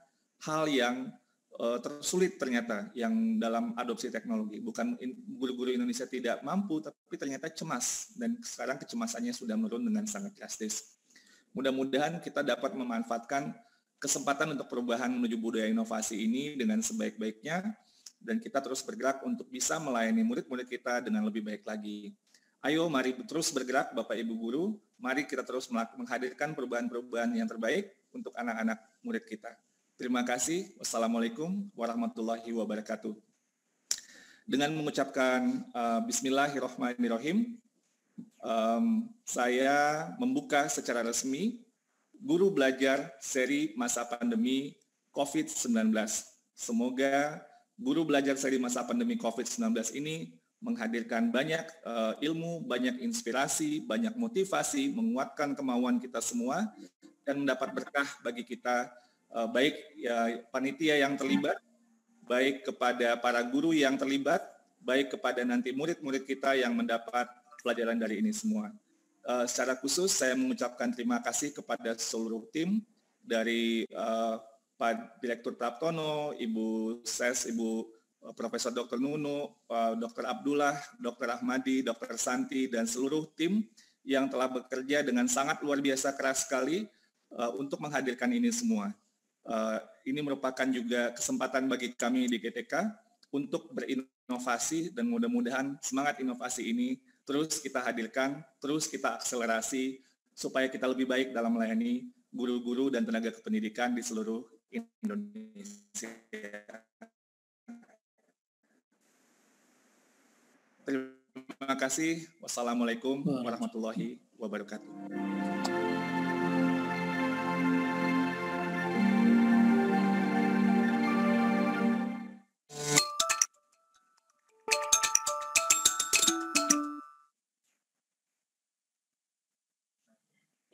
hal yang uh, tersulit ternyata yang dalam adopsi teknologi. Bukan guru-guru Indonesia tidak mampu, tapi ternyata cemas dan sekarang kecemasannya sudah menurun dengan sangat drastis. Mudah-mudahan kita dapat memanfaatkan kesempatan untuk perubahan menuju budaya inovasi ini dengan sebaik-baiknya dan kita terus bergerak untuk bisa melayani murid-murid kita dengan lebih baik lagi. Ayo mari terus bergerak Bapak Ibu guru, mari kita terus menghadirkan perubahan-perubahan yang terbaik untuk anak-anak murid kita. Terima kasih. Wassalamualaikum warahmatullahi wabarakatuh. Dengan mengucapkan uh, Bismillahirrahmanirrahim, um, saya membuka secara resmi Guru Belajar seri masa pandemi COVID-19. Semoga Guru Belajar seri masa pandemi COVID-19 ini menghadirkan banyak uh, ilmu, banyak inspirasi, banyak motivasi, menguatkan kemauan kita semua, dan mendapat berkah bagi kita uh, baik ya panitia yang terlibat, baik kepada para guru yang terlibat, baik kepada nanti murid-murid kita yang mendapat pelajaran dari ini semua. Uh, secara khusus saya mengucapkan terima kasih kepada seluruh tim dari uh, Pak Direktur Praptono, Ibu Ses, Ibu Profesor Dr. Nunu, uh, Dr. Abdullah, Dr. Ahmadi, Dr. Santi, dan seluruh tim yang telah bekerja dengan sangat luar biasa keras sekali uh, untuk menghadirkan ini semua. Uh, ini merupakan juga kesempatan bagi kami di GTK untuk berinovasi dan mudah-mudahan semangat inovasi ini terus kita hadirkan, terus kita akselerasi supaya kita lebih baik dalam melayani guru-guru dan tenaga kependidikan di seluruh Indonesia. Terima kasih. Wassalamualaikum warahmatullahi wabarakatuh.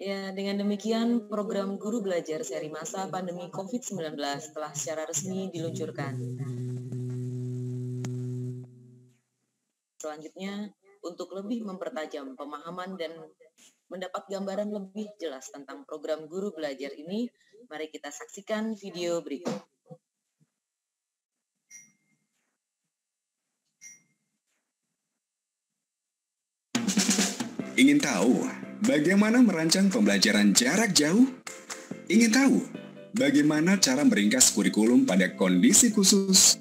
Ya, dengan demikian program Guru Belajar seri masa pandemi COVID-19 telah secara resmi diluncurkan. Selanjutnya, untuk lebih mempertajam pemahaman dan mendapat gambaran lebih jelas tentang program Guru Belajar ini, mari kita saksikan video berikut. Ingin tahu Bagaimana merancang pembelajaran jarak jauh? Ingin tahu bagaimana cara meringkas kurikulum pada kondisi khusus?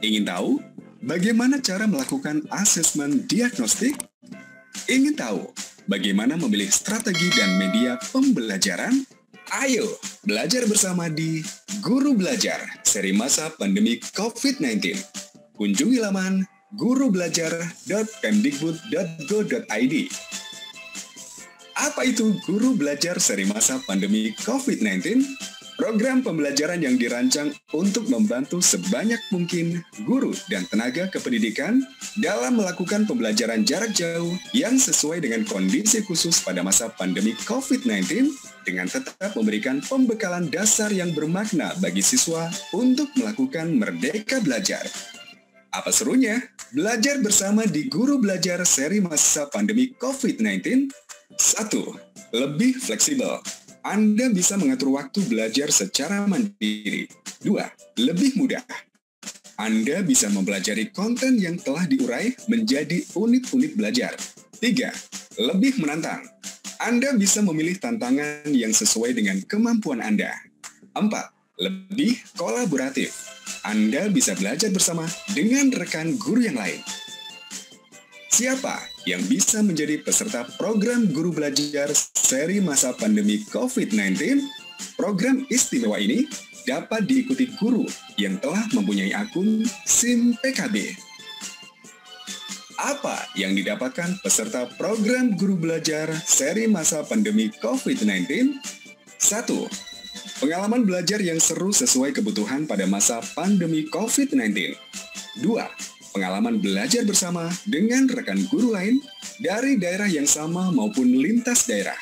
Ingin tahu bagaimana cara melakukan asesmen diagnostik? Ingin tahu bagaimana memilih strategi dan media pembelajaran? Ayo belajar bersama di Guru Belajar seri masa pandemi COVID-19. Kunjungi laman gurubelajar.kemdikbud.go.id apa itu Guru Belajar seri masa pandemi COVID-19? Program pembelajaran yang dirancang untuk membantu sebanyak mungkin guru dan tenaga kependidikan dalam melakukan pembelajaran jarak jauh yang sesuai dengan kondisi khusus pada masa pandemi COVID-19 dengan tetap memberikan pembekalan dasar yang bermakna bagi siswa untuk melakukan merdeka belajar. Apa serunya? Belajar bersama di Guru Belajar seri masa pandemi COVID-19 satu, lebih fleksibel. Anda bisa mengatur waktu belajar secara mandiri. Dua, lebih mudah. Anda bisa mempelajari konten yang telah diurai menjadi unit-unit belajar. Tiga, lebih menantang. Anda bisa memilih tantangan yang sesuai dengan kemampuan Anda. Empat, lebih kolaboratif. Anda bisa belajar bersama dengan rekan guru yang lain. Siapa yang bisa menjadi peserta program Guru Belajar seri masa pandemi COVID-19? Program istimewa ini dapat diikuti guru yang telah mempunyai akun SIM PKB. Apa yang didapatkan peserta program Guru Belajar seri masa pandemi COVID-19? 1. Pengalaman belajar yang seru sesuai kebutuhan pada masa pandemi COVID-19. 2 pengalaman belajar bersama dengan rekan guru lain dari daerah yang sama maupun lintas daerah.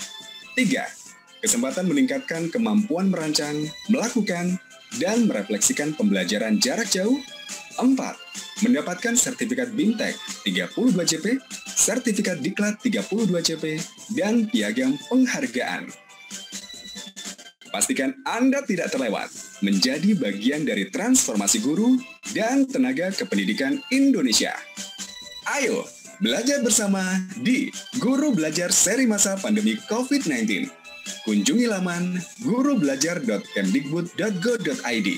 3. Kesempatan meningkatkan kemampuan merancang, melakukan, dan merefleksikan pembelajaran jarak jauh. 4. Mendapatkan sertifikat BIMTEK 32 CP, sertifikat Diklat 32 CP, dan piagam penghargaan. Pastikan Anda tidak terlewat menjadi bagian dari transformasi guru dan tenaga kependidikan Indonesia. Ayo, belajar bersama di Guru Belajar seri masa pandemi COVID-19. Kunjungi laman gurubelajar.kemdikbud.go.id.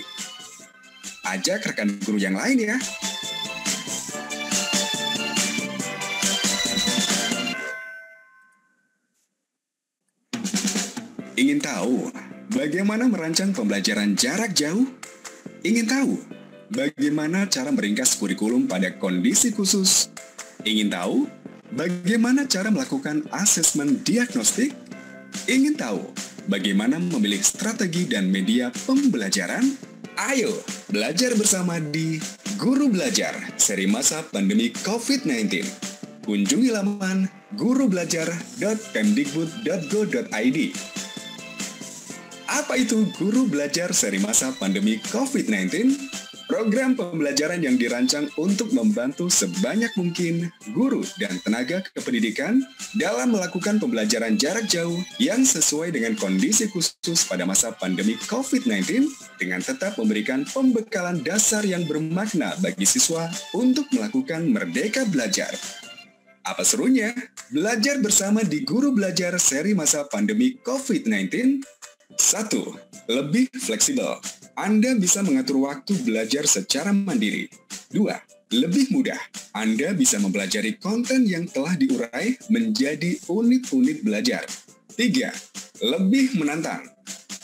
Ajak rekan guru yang lain ya. Ingin tahu Bagaimana merancang pembelajaran jarak jauh? Ingin tahu bagaimana cara meringkas kurikulum pada kondisi khusus? Ingin tahu bagaimana cara melakukan asesmen diagnostik? Ingin tahu bagaimana memilih strategi dan media pembelajaran? Ayo belajar bersama di Guru Belajar seri masa pandemi COVID-19. Kunjungi laman gurubelajar.kemdikbud.go.id apa itu Guru Belajar seri masa pandemi COVID-19? Program pembelajaran yang dirancang untuk membantu sebanyak mungkin guru dan tenaga kependidikan dalam melakukan pembelajaran jarak jauh yang sesuai dengan kondisi khusus pada masa pandemi COVID-19 dengan tetap memberikan pembekalan dasar yang bermakna bagi siswa untuk melakukan merdeka belajar. Apa serunya? Belajar bersama di Guru Belajar seri masa pandemi COVID-19 satu, lebih fleksibel. Anda bisa mengatur waktu belajar secara mandiri. Dua, lebih mudah. Anda bisa mempelajari konten yang telah diurai menjadi unit-unit belajar. Tiga, lebih menantang.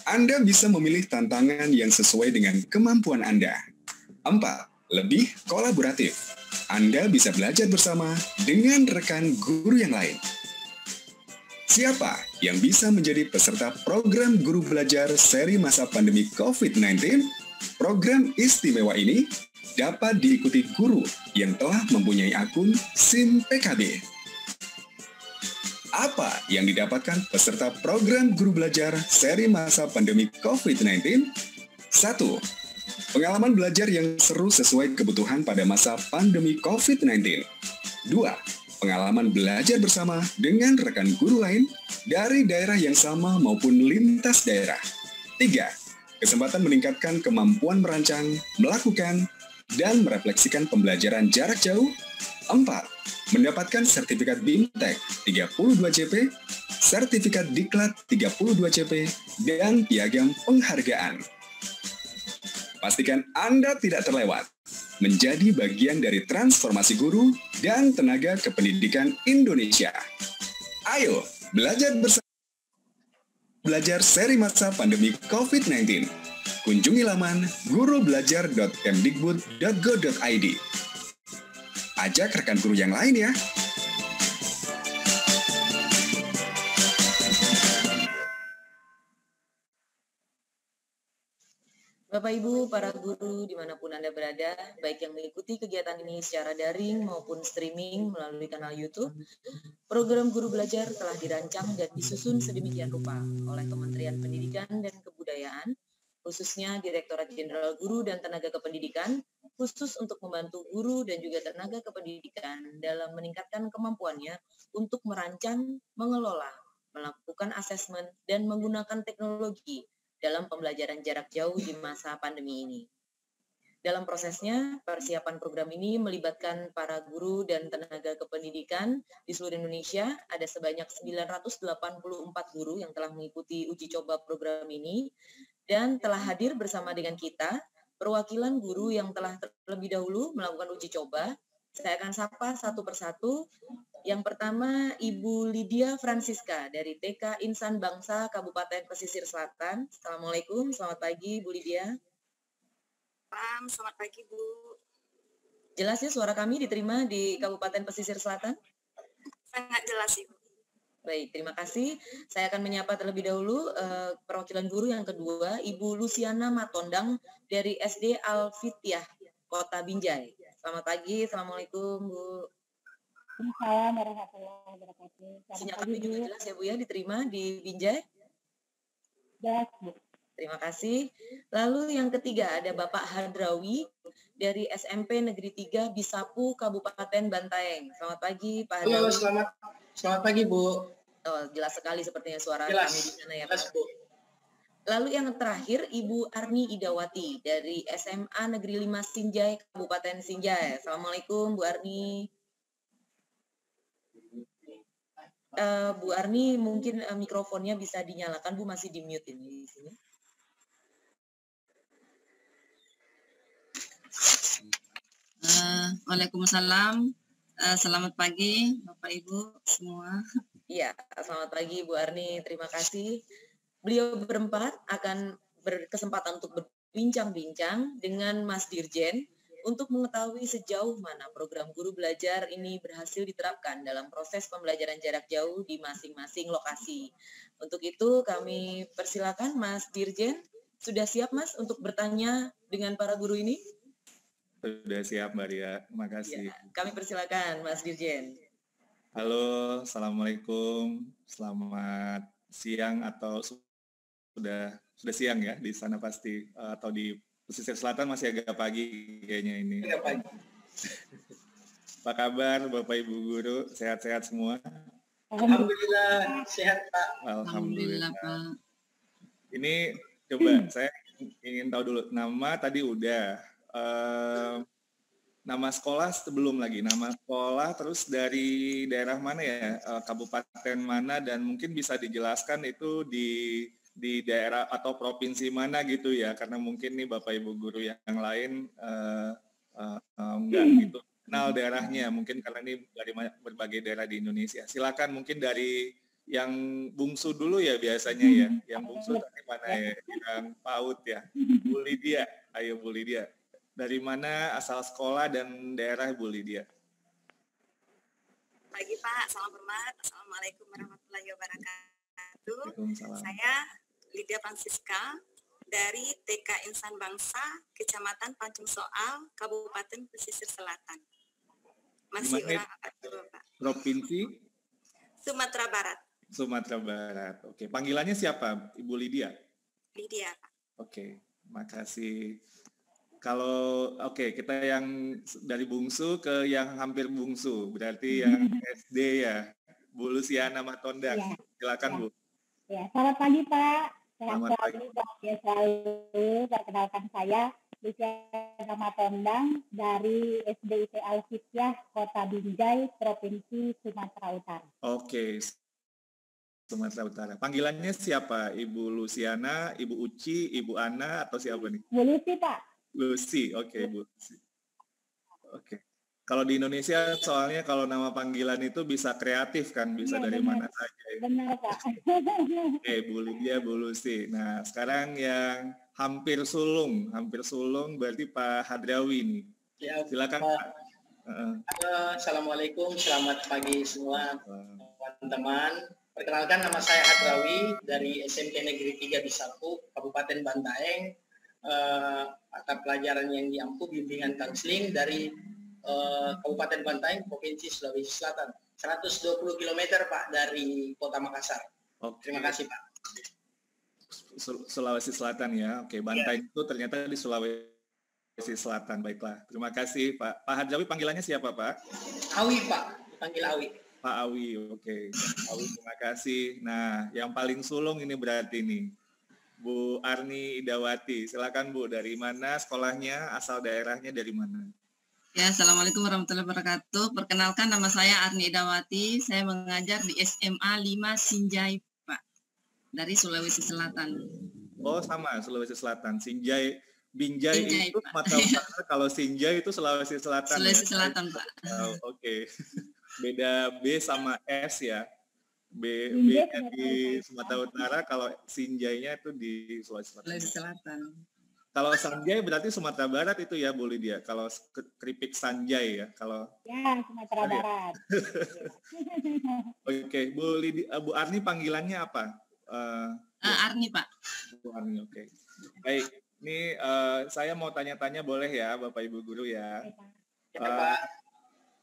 Anda bisa memilih tantangan yang sesuai dengan kemampuan Anda. Empat, lebih kolaboratif. Anda bisa belajar bersama dengan rekan guru yang lain. Siapa yang bisa menjadi peserta program Guru Belajar seri masa pandemi COVID-19? Program istimewa ini dapat diikuti guru yang telah mempunyai akun SIM PKB. Apa yang didapatkan peserta program guru belajar seri masa pandemi COVID-19? 1. Pengalaman belajar yang seru sesuai kebutuhan pada masa pandemi COVID-19. 2. Pengalaman belajar bersama dengan rekan guru lain dari daerah yang sama maupun lintas daerah. 3. Kesempatan meningkatkan kemampuan merancang, melakukan, dan merefleksikan pembelajaran jarak jauh. 4 mendapatkan sertifikat BIMTEK 32 CP, sertifikat Diklat 32 CP, dan piagam penghargaan. Pastikan Anda tidak terlewat menjadi bagian dari transformasi guru dan tenaga kependidikan Indonesia. Ayo, belajar bersama belajar seri masa pandemi COVID-19. Kunjungi laman gurubelajar.kemdikbud.go.id ajak rekan guru yang lain ya. Bapak Ibu, para guru di mana pun Anda berada, baik yang mengikuti kegiatan ini secara daring maupun streaming melalui kanal YouTube, program Guru Belajar telah dirancang dan disusun sedemikian rupa oleh Kementerian Pendidikan dan Kebudayaan, khususnya Direktorat Jenderal Guru dan Tenaga Kependidikan, khusus untuk membantu guru dan juga tenaga kependidikan dalam meningkatkan kemampuannya untuk merancang, mengelola, melakukan asesmen, dan menggunakan teknologi dalam pembelajaran jarak jauh di masa pandemi ini. Dalam prosesnya, persiapan program ini melibatkan para guru dan tenaga kependidikan di seluruh Indonesia. Ada sebanyak 984 guru yang telah mengikuti uji coba program ini dan telah hadir bersama dengan kita perwakilan guru yang telah terlebih dahulu melakukan uji coba. Saya akan sapa satu persatu. Yang pertama, Ibu Lydia Francisca dari TK Insan Bangsa Kabupaten Pesisir Selatan. Assalamualaikum, selamat pagi Bu Lydia. Pam, selamat pagi Bu. Jelas ya suara kami diterima di Kabupaten Pesisir Selatan? Sangat jelas Ibu. Baik, terima kasih. Saya akan menyapa terlebih dahulu uh, perwakilan guru yang kedua, Ibu Luciana Matondang dari SD Alfitiah, Kota Binjai. Selamat pagi, Assalamualaikum Bu. Assalamualaikum warahmatullahi wabarakatuh. Sinyal kami juga jelas ya Bu ya, diterima di Binjai? Jelas Bu. Terima kasih. Lalu yang ketiga ada Bapak Hadrawi dari SMP Negeri 3 Bisapu, Kabupaten Bantaeng. Selamat pagi Pak Hadrawi. Halo, selamat selamat pagi Bu. Oh, jelas sekali sepertinya suara jelas. kami di sana ya jelas, Pak. Bu. Lalu yang terakhir Ibu Arni Idawati dari SMA Negeri 5 Sinjai, Kabupaten Sinjai. Assalamualaikum Bu Arni. Uh, Bu Arni mungkin uh, mikrofonnya bisa dinyalakan Bu masih di mute ini di sini. Uh, Waalaikumsalam. Uh, selamat pagi Bapak Ibu semua. Iya, selamat pagi Bu Arni. Terima kasih. Beliau berempat akan berkesempatan untuk berbincang-bincang dengan Mas Dirjen untuk mengetahui sejauh mana program guru belajar ini berhasil diterapkan dalam proses pembelajaran jarak jauh di masing-masing lokasi. Untuk itu kami persilakan Mas Dirjen, sudah siap Mas untuk bertanya dengan para guru ini? Sudah siap Mbak Ria, terima kasih. Ya, kami persilakan Mas Dirjen. Halo, Assalamualaikum. Selamat siang atau sudah sudah siang ya di sana pasti atau di pesisir selatan masih agak pagi kayaknya ini. Agak pagi. Apa kabar Bapak Ibu guru? Sehat-sehat semua? Alhamdulillah sehat Pak. Alhamdulillah, Pak. Ini coba saya ingin tahu dulu nama tadi udah uh, nama sekolah sebelum lagi nama sekolah terus dari daerah mana ya uh, kabupaten mana dan mungkin bisa dijelaskan itu di di daerah atau provinsi mana gitu ya karena mungkin nih bapak ibu guru yang lain uh, uh, uh, enggak gitu kenal daerahnya mungkin karena ini dari berbagai daerah di Indonesia. Silakan mungkin dari yang bungsu dulu ya biasanya ya yang bungsu dari mana ya yang PAUD ya. Bu Lydia ayo Bu Lydia. Dari mana asal sekolah dan daerah Bu Lydia? Pagi Pak, salam hormat. Assalamualaikum warahmatullahi wabarakatuh. Saya Lydia Francisca dari TK Insan Bangsa, Kecamatan Pancung Soal, Kabupaten Pesisir Selatan. Masih Di mana orang apa Pak? Provinsi? Sumatera Barat. Sumatera Barat. Oke, panggilannya siapa? Ibu Lydia? Lydia. Oke, makasih. Kalau oke okay, kita yang dari bungsu ke yang hampir bungsu, berarti yang SD ya, Bu Luciana Matondang. Ya. Silakan ya. Bu. Ya, selamat pagi Pak. Selamat pagi. Ya selalu perkenalkan saya Luciana Matondang dari SDIT Al Kota Binjai, Provinsi Sumatera Utara. Oke, Sumatera Utara. Panggilannya siapa? Ibu Luciana, Ibu Uci, Ibu Ana, atau siapa nih? Bu Lucy, Pak. Lucy, oke okay, Bu. Oke. Okay. Kalau di Indonesia soalnya kalau nama panggilan itu bisa kreatif kan, bisa ya, dari benar. mana saja. Ya. Benar Pak. Oke, okay, Bu Lydia, Bu Lucy. Nah, sekarang yang hampir sulung, hampir sulung berarti Pak Hadrawi nih. Ya, Silakan Pak. Pak. Uh, Assalamualaikum, selamat pagi semua teman-teman. Perkenalkan nama saya Hadrawi dari SMP Negeri 3 Bisapu, Kabupaten Bantaeng uh, mata pelajaran yang diampu bimbingan counseling dari uh, Kabupaten Bantaeng, Provinsi Sulawesi Selatan. 120 km Pak dari Kota Makassar. Oke. Terima kasih Pak. Sulawesi Selatan ya. Oke, Bantaeng ya. itu ternyata di Sulawesi Selatan. Baiklah. Terima kasih Pak. Pak Hajawi panggilannya siapa Pak? Awi Pak. Panggil Awi. Pak Awi, oke. Awi, terima kasih. Nah, yang paling sulung ini berarti nih Bu Arni Idawati. Silakan Bu, dari mana sekolahnya, asal daerahnya dari mana? Ya, Assalamualaikum warahmatullahi wabarakatuh. Perkenalkan nama saya Arni Idawati. Saya mengajar di SMA 5 Sinjai, Pak. Dari Sulawesi Selatan. Oh, sama Sulawesi Selatan. Sinjai Binjai, Binjai itu mata Utara, kalau Sinjai itu Sulawesi Selatan. Sulawesi ya? Selatan, Pak. Oh, Oke. Okay. Beda B sama S ya. B, B di Sumatera Utara, kalau Sinjainya itu di Sulawesi Selatan. Sulawesi Selatan. Kalau Sanjay berarti Sumatera Barat itu ya boleh dia. Kalau keripik Sanjay ya. Kalau Ya Sumatera oh, Barat. Oke, okay. Bu Lidi, uh, Bu Arni panggilannya apa? Uh, uh, Arni Pak. Bu Arni, oke. Okay. Baik, ini uh, saya mau tanya-tanya boleh ya Bapak Ibu Guru ya. Uh,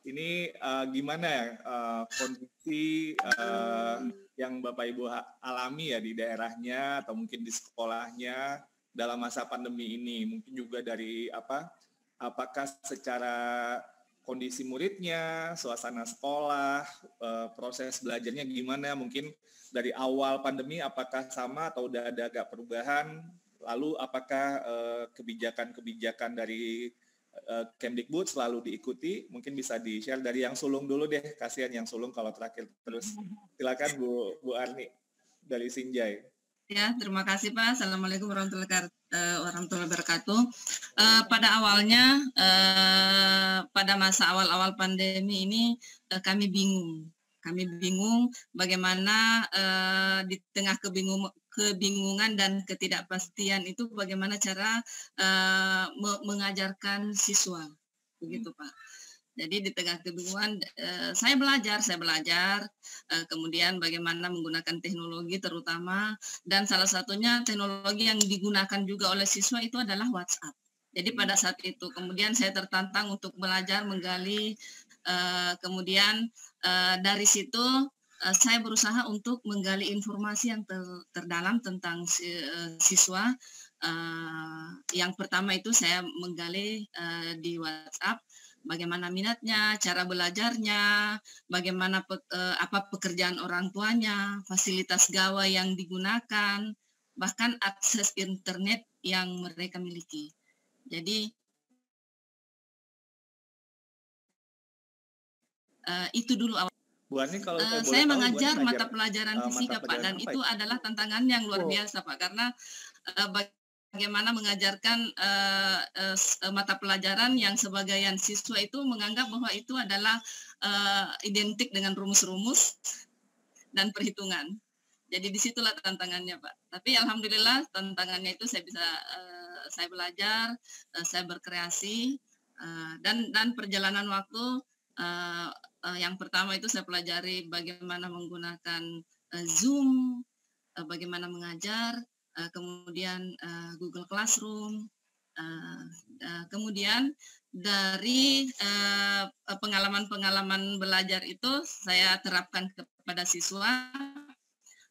ini uh, gimana ya uh, kondisi uh, yang Bapak Ibu alami ya di daerahnya atau mungkin di sekolahnya dalam masa pandemi ini mungkin juga dari apa apakah secara kondisi muridnya suasana sekolah uh, proses belajarnya gimana mungkin dari awal pandemi apakah sama atau udah ada agak perubahan lalu apakah kebijakan-kebijakan uh, dari uh, Kemdikbud selalu diikuti. Mungkin bisa di-share dari yang sulung dulu deh. Kasihan yang sulung kalau terakhir terus. Silakan Bu Bu Arni dari Sinjai. Ya, terima kasih Pak. Assalamualaikum warahmatullahi wabarakatuh. Uh, pada awalnya, uh, pada masa awal-awal pandemi ini, uh, kami bingung. Kami bingung bagaimana uh, di tengah kebingung, kebingungan dan ketidakpastian itu bagaimana cara uh, mengajarkan siswa begitu. Pak. Jadi di tengah kebingungan uh, saya belajar, saya belajar uh, kemudian bagaimana menggunakan teknologi terutama dan salah satunya teknologi yang digunakan juga oleh siswa itu adalah WhatsApp. Jadi pada saat itu kemudian saya tertantang untuk belajar menggali uh, kemudian uh, dari situ uh, saya berusaha untuk menggali informasi yang ter, terdalam tentang si, uh, siswa. Uh, yang pertama itu saya menggali uh, di WhatsApp bagaimana minatnya, cara belajarnya, bagaimana pe, uh, apa pekerjaan orang tuanya, fasilitas gawai yang digunakan, bahkan akses internet yang mereka miliki. Jadi uh, itu dulu awal. Bu kalau uh, saya mengajar mata pelajaran uh, fisika Pak dan itu adalah tantangan yang luar oh. biasa Pak karena uh, bagaimana mengajarkan uh, uh, mata pelajaran yang sebagian siswa itu menganggap bahwa itu adalah uh, identik dengan rumus-rumus dan perhitungan. Jadi di situlah tantangannya Pak. Tapi alhamdulillah tantangannya itu saya bisa uh, saya belajar, uh, saya berkreasi uh, dan dan perjalanan waktu uh, uh, yang pertama itu saya pelajari bagaimana menggunakan uh, Zoom, uh, bagaimana mengajar, uh, kemudian uh, Google Classroom, Uh, uh, kemudian dari pengalaman-pengalaman uh, belajar itu saya terapkan kepada siswa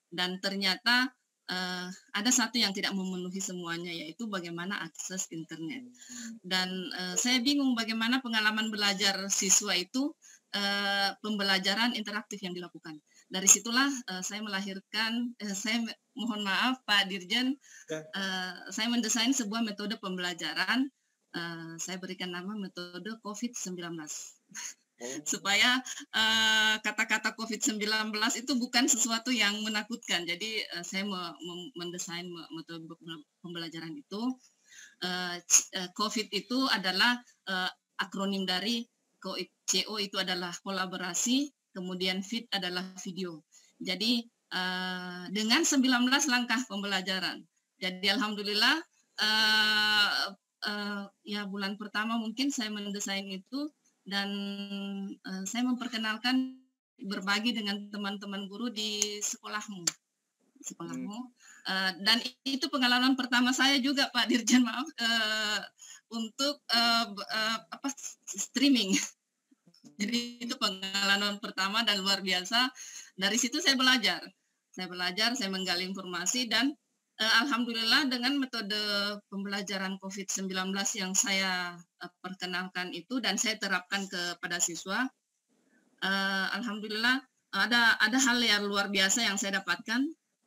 dan ternyata uh, ada satu yang tidak memenuhi semuanya yaitu bagaimana akses internet. Dan uh, saya bingung bagaimana pengalaman belajar siswa itu uh, pembelajaran interaktif yang dilakukan dari situlah uh, saya melahirkan, uh, saya mohon maaf Pak Dirjen, uh, saya mendesain sebuah metode pembelajaran. Uh, saya berikan nama metode COVID-19. supaya kata-kata uh, COVID-19 itu bukan sesuatu yang menakutkan. Jadi uh, saya me mendesain metode pembelajaran itu. Uh, COVID itu adalah uh, akronim dari CO itu adalah kolaborasi, kemudian fit adalah video. Jadi uh, dengan 19 langkah pembelajaran. Jadi alhamdulillah uh, uh, ya bulan pertama mungkin saya mendesain itu dan uh, saya memperkenalkan berbagi dengan teman-teman guru di sekolahmu sekolahmu uh, dan itu pengalaman pertama saya juga Pak Dirjen maaf uh, untuk uh, uh, apa streaming jadi itu pengalaman pertama dan luar biasa. Dari situ saya belajar. Saya belajar, saya menggali informasi dan eh, alhamdulillah dengan metode pembelajaran COVID-19 yang saya eh, perkenalkan itu dan saya terapkan kepada siswa, eh, alhamdulillah ada ada hal yang luar biasa yang saya dapatkan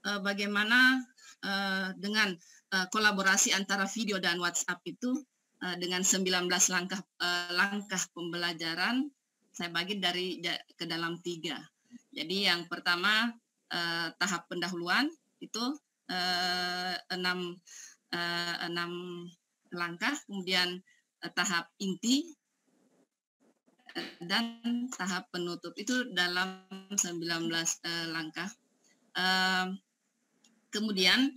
eh, bagaimana eh, dengan eh, kolaborasi antara video dan WhatsApp itu eh, dengan 19 langkah eh, langkah pembelajaran saya bagi dari ke dalam tiga. Jadi yang pertama eh, tahap pendahuluan itu eh, enam eh, enam langkah, kemudian eh, tahap inti eh, dan tahap penutup itu dalam 19 eh, langkah. Eh, kemudian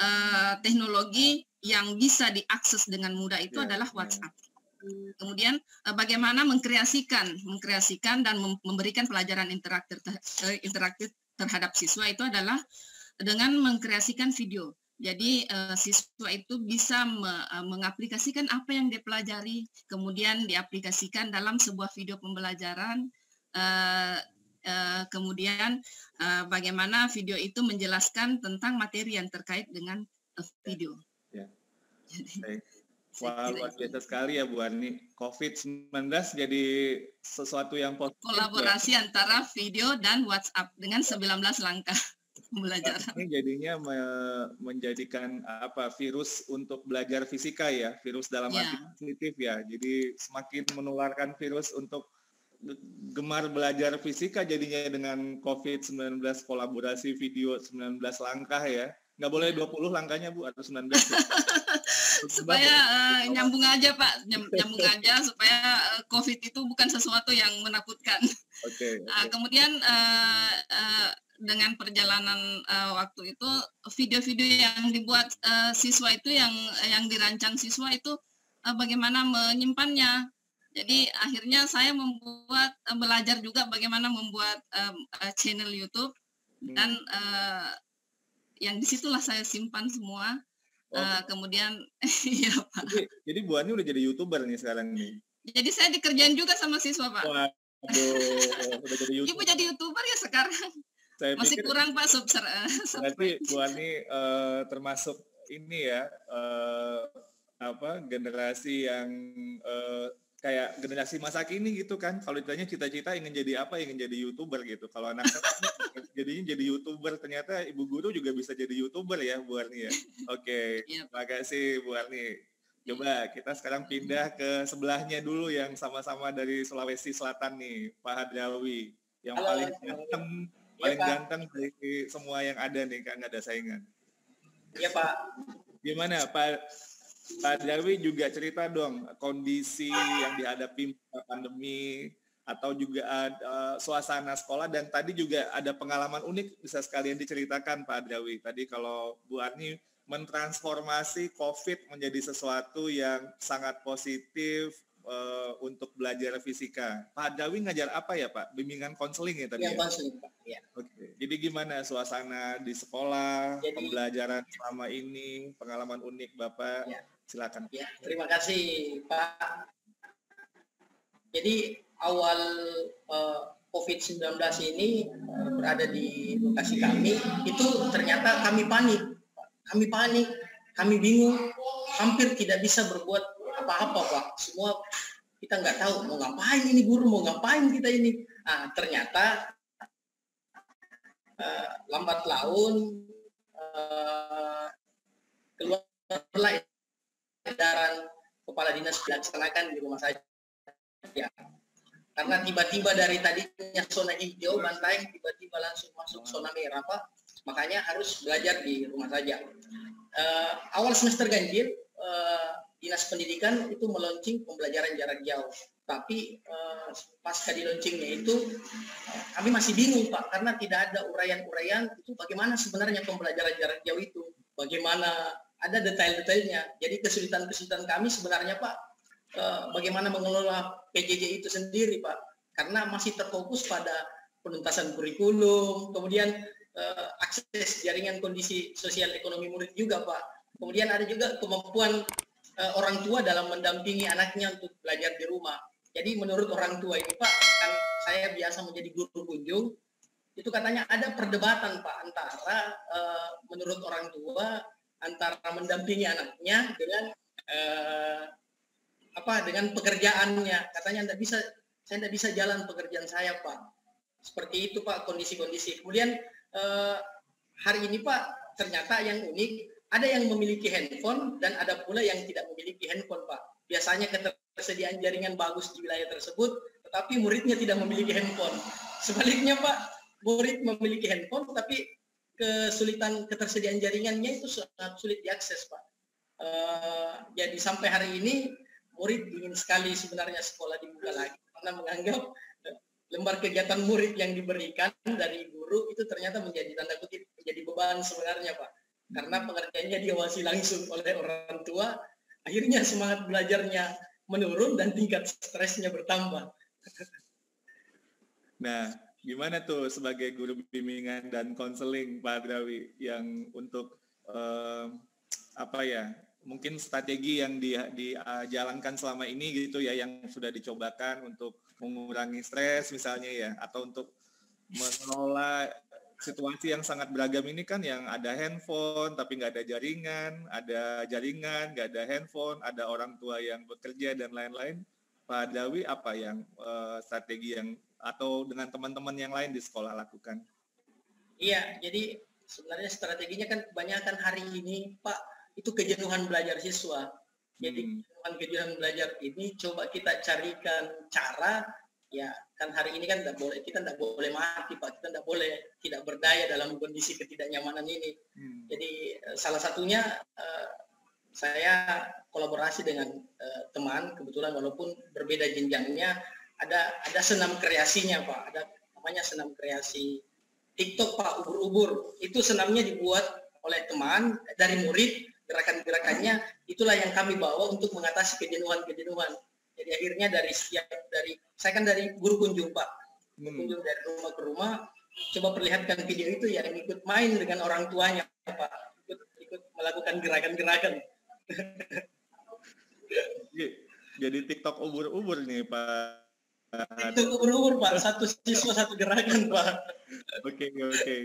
eh, teknologi yang bisa diakses dengan mudah itu yeah, adalah ya. Kemudian eh, bagaimana mengkreasikan, mengkreasikan dan memberikan pelajaran interaktif eh, interaktif terhadap siswa itu adalah dengan mengkreasikan video. Jadi uh, siswa itu bisa me, mengaplikasikan apa yang dia pelajari, kemudian diaplikasikan dalam sebuah video pembelajaran. Kemudian bagaimana video itu menjelaskan tentang materi yang terkait dengan video. Ya. Jadi, Wah, luar biasa sekali ya Bu Ani. COVID-19 jadi sesuatu yang positif. Kolaborasi ya. antara video dan WhatsApp dengan 19 langkah pembelajaran. Ini jadinya me menjadikan apa virus untuk belajar fisika ya, virus dalam ya. arti positif ya. Jadi semakin menularkan virus untuk gemar belajar fisika jadinya dengan COVID-19 kolaborasi video 19 langkah ya. Nggak boleh 20 langkahnya Bu atau 19 ya? supaya uh, nyambung aja Pak, nyambung aja supaya uh, COVID itu bukan sesuatu yang menakutkan. Oke. Okay, okay. uh, kemudian uh, uh, dengan perjalanan uh, waktu itu video-video yang dibuat uh, siswa itu yang yang dirancang siswa itu uh, bagaimana menyimpannya. Jadi akhirnya saya membuat uh, belajar juga bagaimana membuat uh, uh, channel YouTube hmm. dan uh, yang di situlah saya simpan semua Oh. Uh, kemudian iya Pak. Jadi, jadi Bu Ani udah jadi youtuber nih sekarang nih. Jadi saya dikerjain juga sama siswa Pak. Waduh, udah jadi youtuber. Ibu jadi youtuber ya sekarang. Saya Masih pikir, kurang Pak subser. Berarti Bu Ani uh, termasuk ini ya uh, apa generasi yang uh, kayak generasi masa kini gitu kan. Kalau ditanya cita-cita ingin jadi apa? Ingin jadi youtuber gitu. Kalau anak jadinya jadi youtuber. Ternyata ibu guru juga bisa jadi youtuber ya Bu Arni ya. Oke okay. Iya. terima kasih Bu Arni. Coba kita sekarang pindah ke sebelahnya dulu yang sama-sama dari Sulawesi Selatan nih Pak Hadrawi. Yang Halo, paling ganteng ya, paling Pak. ganteng dari semua yang ada nih kan nggak ada saingan. Iya Pak. Gimana Pak Pak Darwi juga cerita dong kondisi yang dihadapi pandemi atau juga uh, suasana sekolah dan tadi juga ada pengalaman unik bisa sekalian diceritakan Pak Darwi. Tadi kalau Bu Ani mentransformasi COVID menjadi sesuatu yang sangat positif uh, untuk belajar fisika. Pak Dawi ngajar apa ya Pak? Bimbingan konseling ya tadi? Ya? konseling Pak. Ya. Oke. Jadi gimana suasana di sekolah, Jadi, pembelajaran selama ini, pengalaman unik Bapak? Ya Silakan. Ya, terima kasih Pak. Jadi awal uh, COVID-19 ini uh, berada di lokasi kami, itu ternyata kami panik. Kami panik, kami bingung, hampir tidak bisa berbuat apa-apa Pak. Semua kita nggak tahu mau ngapain ini guru, mau ngapain kita ini. Nah, ternyata uh, lambat laun uh, keluarlah edaran kepala dinas dilaksanakan di rumah saja. Ya. Karena tiba-tiba dari tadinya zona hijau Bantaeng tiba-tiba langsung masuk zona merah Pak. Makanya harus belajar di rumah saja. Uh, awal semester ganjil uh, dinas pendidikan itu meluncing pembelajaran jarak jauh. Tapi uh, pasca di launchingnya itu kami masih bingung Pak karena tidak ada uraian-uraian itu bagaimana sebenarnya pembelajaran jarak jauh itu. Bagaimana ada detail-detailnya. Jadi kesulitan-kesulitan kami sebenarnya Pak Eh, bagaimana mengelola PJJ itu sendiri Pak. Karena masih terfokus pada penuntasan kurikulum kemudian uh, akses jaringan kondisi sosial ekonomi murid juga Pak. Kemudian ada juga kemampuan uh, orang tua dalam mendampingi anaknya untuk belajar di rumah. Jadi menurut orang tua ini Pak kan saya biasa menjadi guru kunjung itu katanya ada perdebatan Pak antara uh, menurut orang tua antara mendampingi anaknya dengan uh, apa dengan pekerjaannya. Katanya tidak bisa saya tidak bisa jalan pekerjaan saya pak. Seperti itu pak kondisi-kondisi. Kemudian eh, hari ini pak ternyata yang unik ada yang memiliki handphone dan ada pula yang tidak memiliki handphone pak. Biasanya ketersediaan jaringan bagus di wilayah tersebut tetapi muridnya tidak memiliki handphone. Sebaliknya pak murid memiliki handphone tapi kesulitan ketersediaan jaringannya itu sangat sulit diakses pak uh, jadi sampai hari ini murid ingin sekali sebenarnya sekolah dibuka lagi karena menganggap lembar kegiatan murid yang diberikan dari guru itu ternyata menjadi tanda kutip menjadi beban sebenarnya Pak. Karena pengertiannya diawasi langsung oleh orang tua, akhirnya semangat belajarnya menurun dan tingkat stresnya bertambah. Nah, gimana tuh sebagai guru bimbingan dan konseling Pak Adrawi yang untuk uh, apa ya mungkin strategi yang dijalankan selama ini gitu ya yang sudah dicobakan untuk mengurangi stres misalnya ya atau untuk mengelola situasi yang sangat beragam ini kan yang ada handphone tapi nggak ada jaringan, ada jaringan nggak ada handphone, ada orang tua yang bekerja dan lain-lain. Pak Dawi apa yang uh, strategi yang atau dengan teman-teman yang lain di sekolah lakukan? Iya, jadi sebenarnya strateginya kan kebanyakan hari ini Pak itu kejenuhan belajar siswa. Jadi hmm. kejenuhan belajar ini coba kita carikan cara ya kan hari ini kan tidak boleh kita tidak boleh mati pak kita tidak boleh tidak berdaya dalam kondisi ketidaknyamanan ini. Hmm. Jadi eh, salah satunya uh, saya kolaborasi dengan uh, teman kebetulan walaupun berbeda jenjangnya ada ada senam kreasinya pak ada namanya senam kreasi TikTok pak ubur-ubur itu senamnya dibuat oleh teman dari murid gerakan-gerakannya itulah yang kami bawa untuk mengatasi kejenuhan-kejenuhan. Jadi akhirnya dari setiap dari saya kan dari guru kunjung Pak, hmm. kunjung dari rumah ke rumah, coba perlihatkan video itu yang ikut main dengan orang tuanya Pak, ikut ikut melakukan gerakan-gerakan. Jadi TikTok ubur-ubur nih Pak. TikTok ubur-ubur Pak, satu siswa satu gerakan Pak. Oke oke. Okay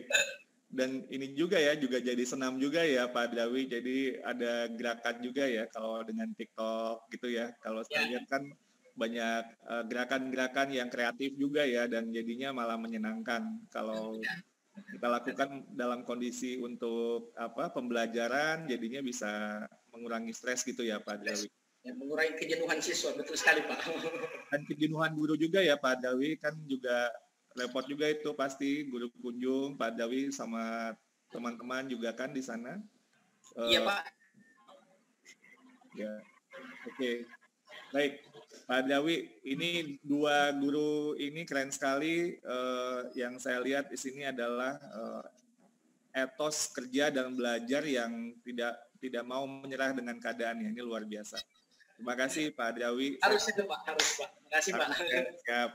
dan ini juga ya juga jadi senam juga ya Pak Dawi jadi ada gerakan juga ya kalau dengan TikTok gitu ya kalau saya ya. lihat kan banyak eh, gerakan-gerakan uh, yang kreatif juga ya dan jadinya malah menyenangkan kalau ya. kita lakukan dalam kondisi untuk apa pembelajaran jadinya bisa mengurangi stres gitu ya Pak Dawi. Ya, mengurangi kejenuhan siswa betul sekali Pak. Dan kejenuhan guru juga ya Pak Dawi kan juga repot juga itu pasti guru kunjung Pak Dawi sama teman-teman juga kan di sana. Iya uh, Pak. Ya, oke. Okay. Baik, Pak Dawi, ini dua guru ini keren sekali. Uh, yang saya lihat di sini adalah uh, etos kerja dan belajar yang tidak tidak mau menyerah dengan keadaannya. Ini luar biasa. Terima kasih Pak Dawi. Harus itu Pak, harus Pak. Terima kasih Pak. Siap.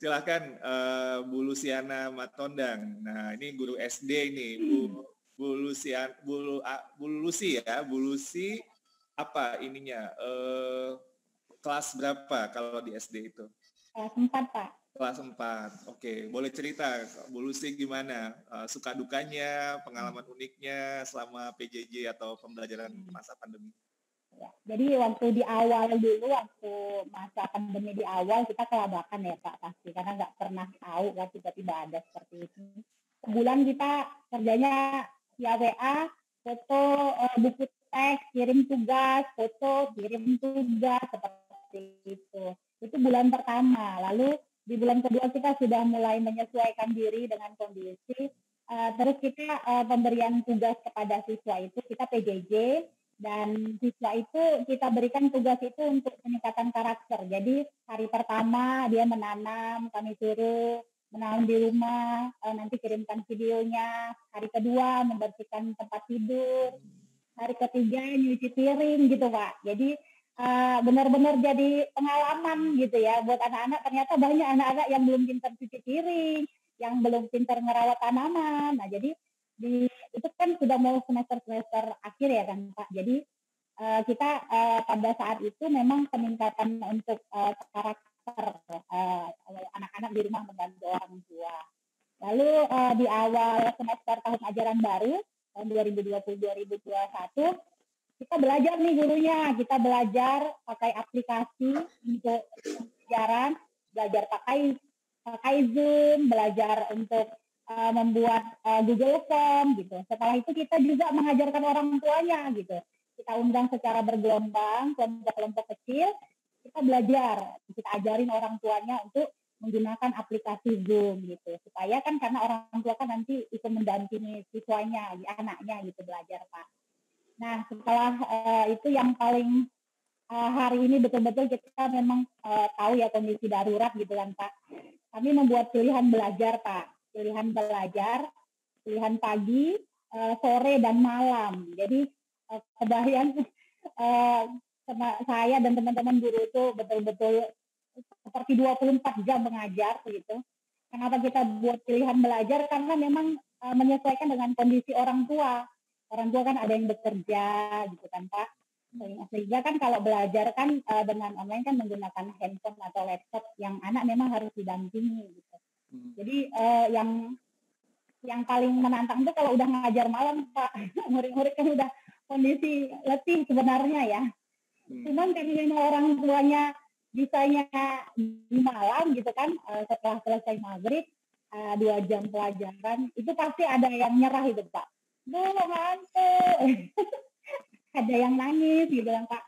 Silahkan uh, Bu Luciana Matondang. Nah ini guru SD ini Bu Bu Lucian Bu, uh, Bu Lucy ya Bu Lucy apa ininya? Uh, kelas berapa kalau di SD itu? Kelas 4, Pak. Kelas 4. Oke, boleh cerita Bu Lucy gimana uh, suka dukanya, pengalaman uniknya selama PJJ atau pembelajaran masa pandemi? Ya, jadi waktu di awal dulu, waktu masa pandemi di awal kita kelabakan ya Pak pasti karena nggak pernah tahu kan tiba-tiba ada seperti itu. Sebulan kita kerjanya via WA, foto, uh, buku teks, kirim tugas, foto, kirim tugas seperti itu. Itu bulan pertama. Lalu di bulan kedua kita sudah mulai menyesuaikan diri dengan kondisi. Uh, terus kita uh, pemberian tugas kepada siswa itu kita PJJ dan siswa itu kita berikan tugas itu untuk peningkatan karakter. Jadi hari pertama dia menanam, kami suruh menanam di rumah, uh, nanti kirimkan videonya. Hari kedua membersihkan tempat tidur, hari ketiga nyuci piring gitu pak jadi uh, benar-benar jadi pengalaman gitu ya buat anak-anak ternyata banyak anak-anak yang belum pintar cuci piring yang belum pintar merawat tanaman nah jadi di itu kan sudah mau semester semester akhir ya kan pak? Jadi uh, kita uh, pada saat itu memang peningkatan untuk uh, karakter anak-anak uh, di rumah membantu orang tua. Lalu uh, di awal semester tahun ajaran baru tahun 2020-2021 kita belajar nih gurunya, kita belajar pakai aplikasi untuk pelajaran, belajar pakai pakai Zoom, belajar untuk uh, membuat uh, Google Form gitu. Setelah itu kita juga mengajarkan orang tuanya gitu. Kita undang secara bergelombang, kelompok-kelompok kecil, kita belajar, kita ajarin orang tuanya untuk menggunakan aplikasi Zoom gitu supaya kan karena orang tua kan nanti ikut mendampingi siswanya anaknya gitu belajar pak nah setelah uh, itu yang paling uh, hari ini betul-betul kita memang uh, tahu ya kondisi darurat gitu kan pak kami membuat pilihan belajar pak pilihan belajar pilihan pagi uh, sore dan malam jadi uh, kebayang uh, saya dan teman-teman guru itu betul-betul seperti 24 jam mengajar begitu. Kenapa kita buat pilihan belajar? Karena memang menyesuaikan dengan kondisi orang tua. Orang tua kan ada yang bekerja gitu kan Pak. Sehingga kan kalau belajar kan dengan online kan menggunakan handphone atau laptop yang anak memang harus didampingi gitu. Hmm. Jadi uh, yang yang paling menantang itu kalau udah ngajar malam Pak, murid-murid kan udah kondisi letih sebenarnya ya. Hmm. Cuman karena orang tuanya bisanya di malam gitu kan uh, setelah selesai maghrib uh, dua jam pelajaran itu pasti ada yang nyerah itu pak belum ngantuk ada yang nangis gitu kan pak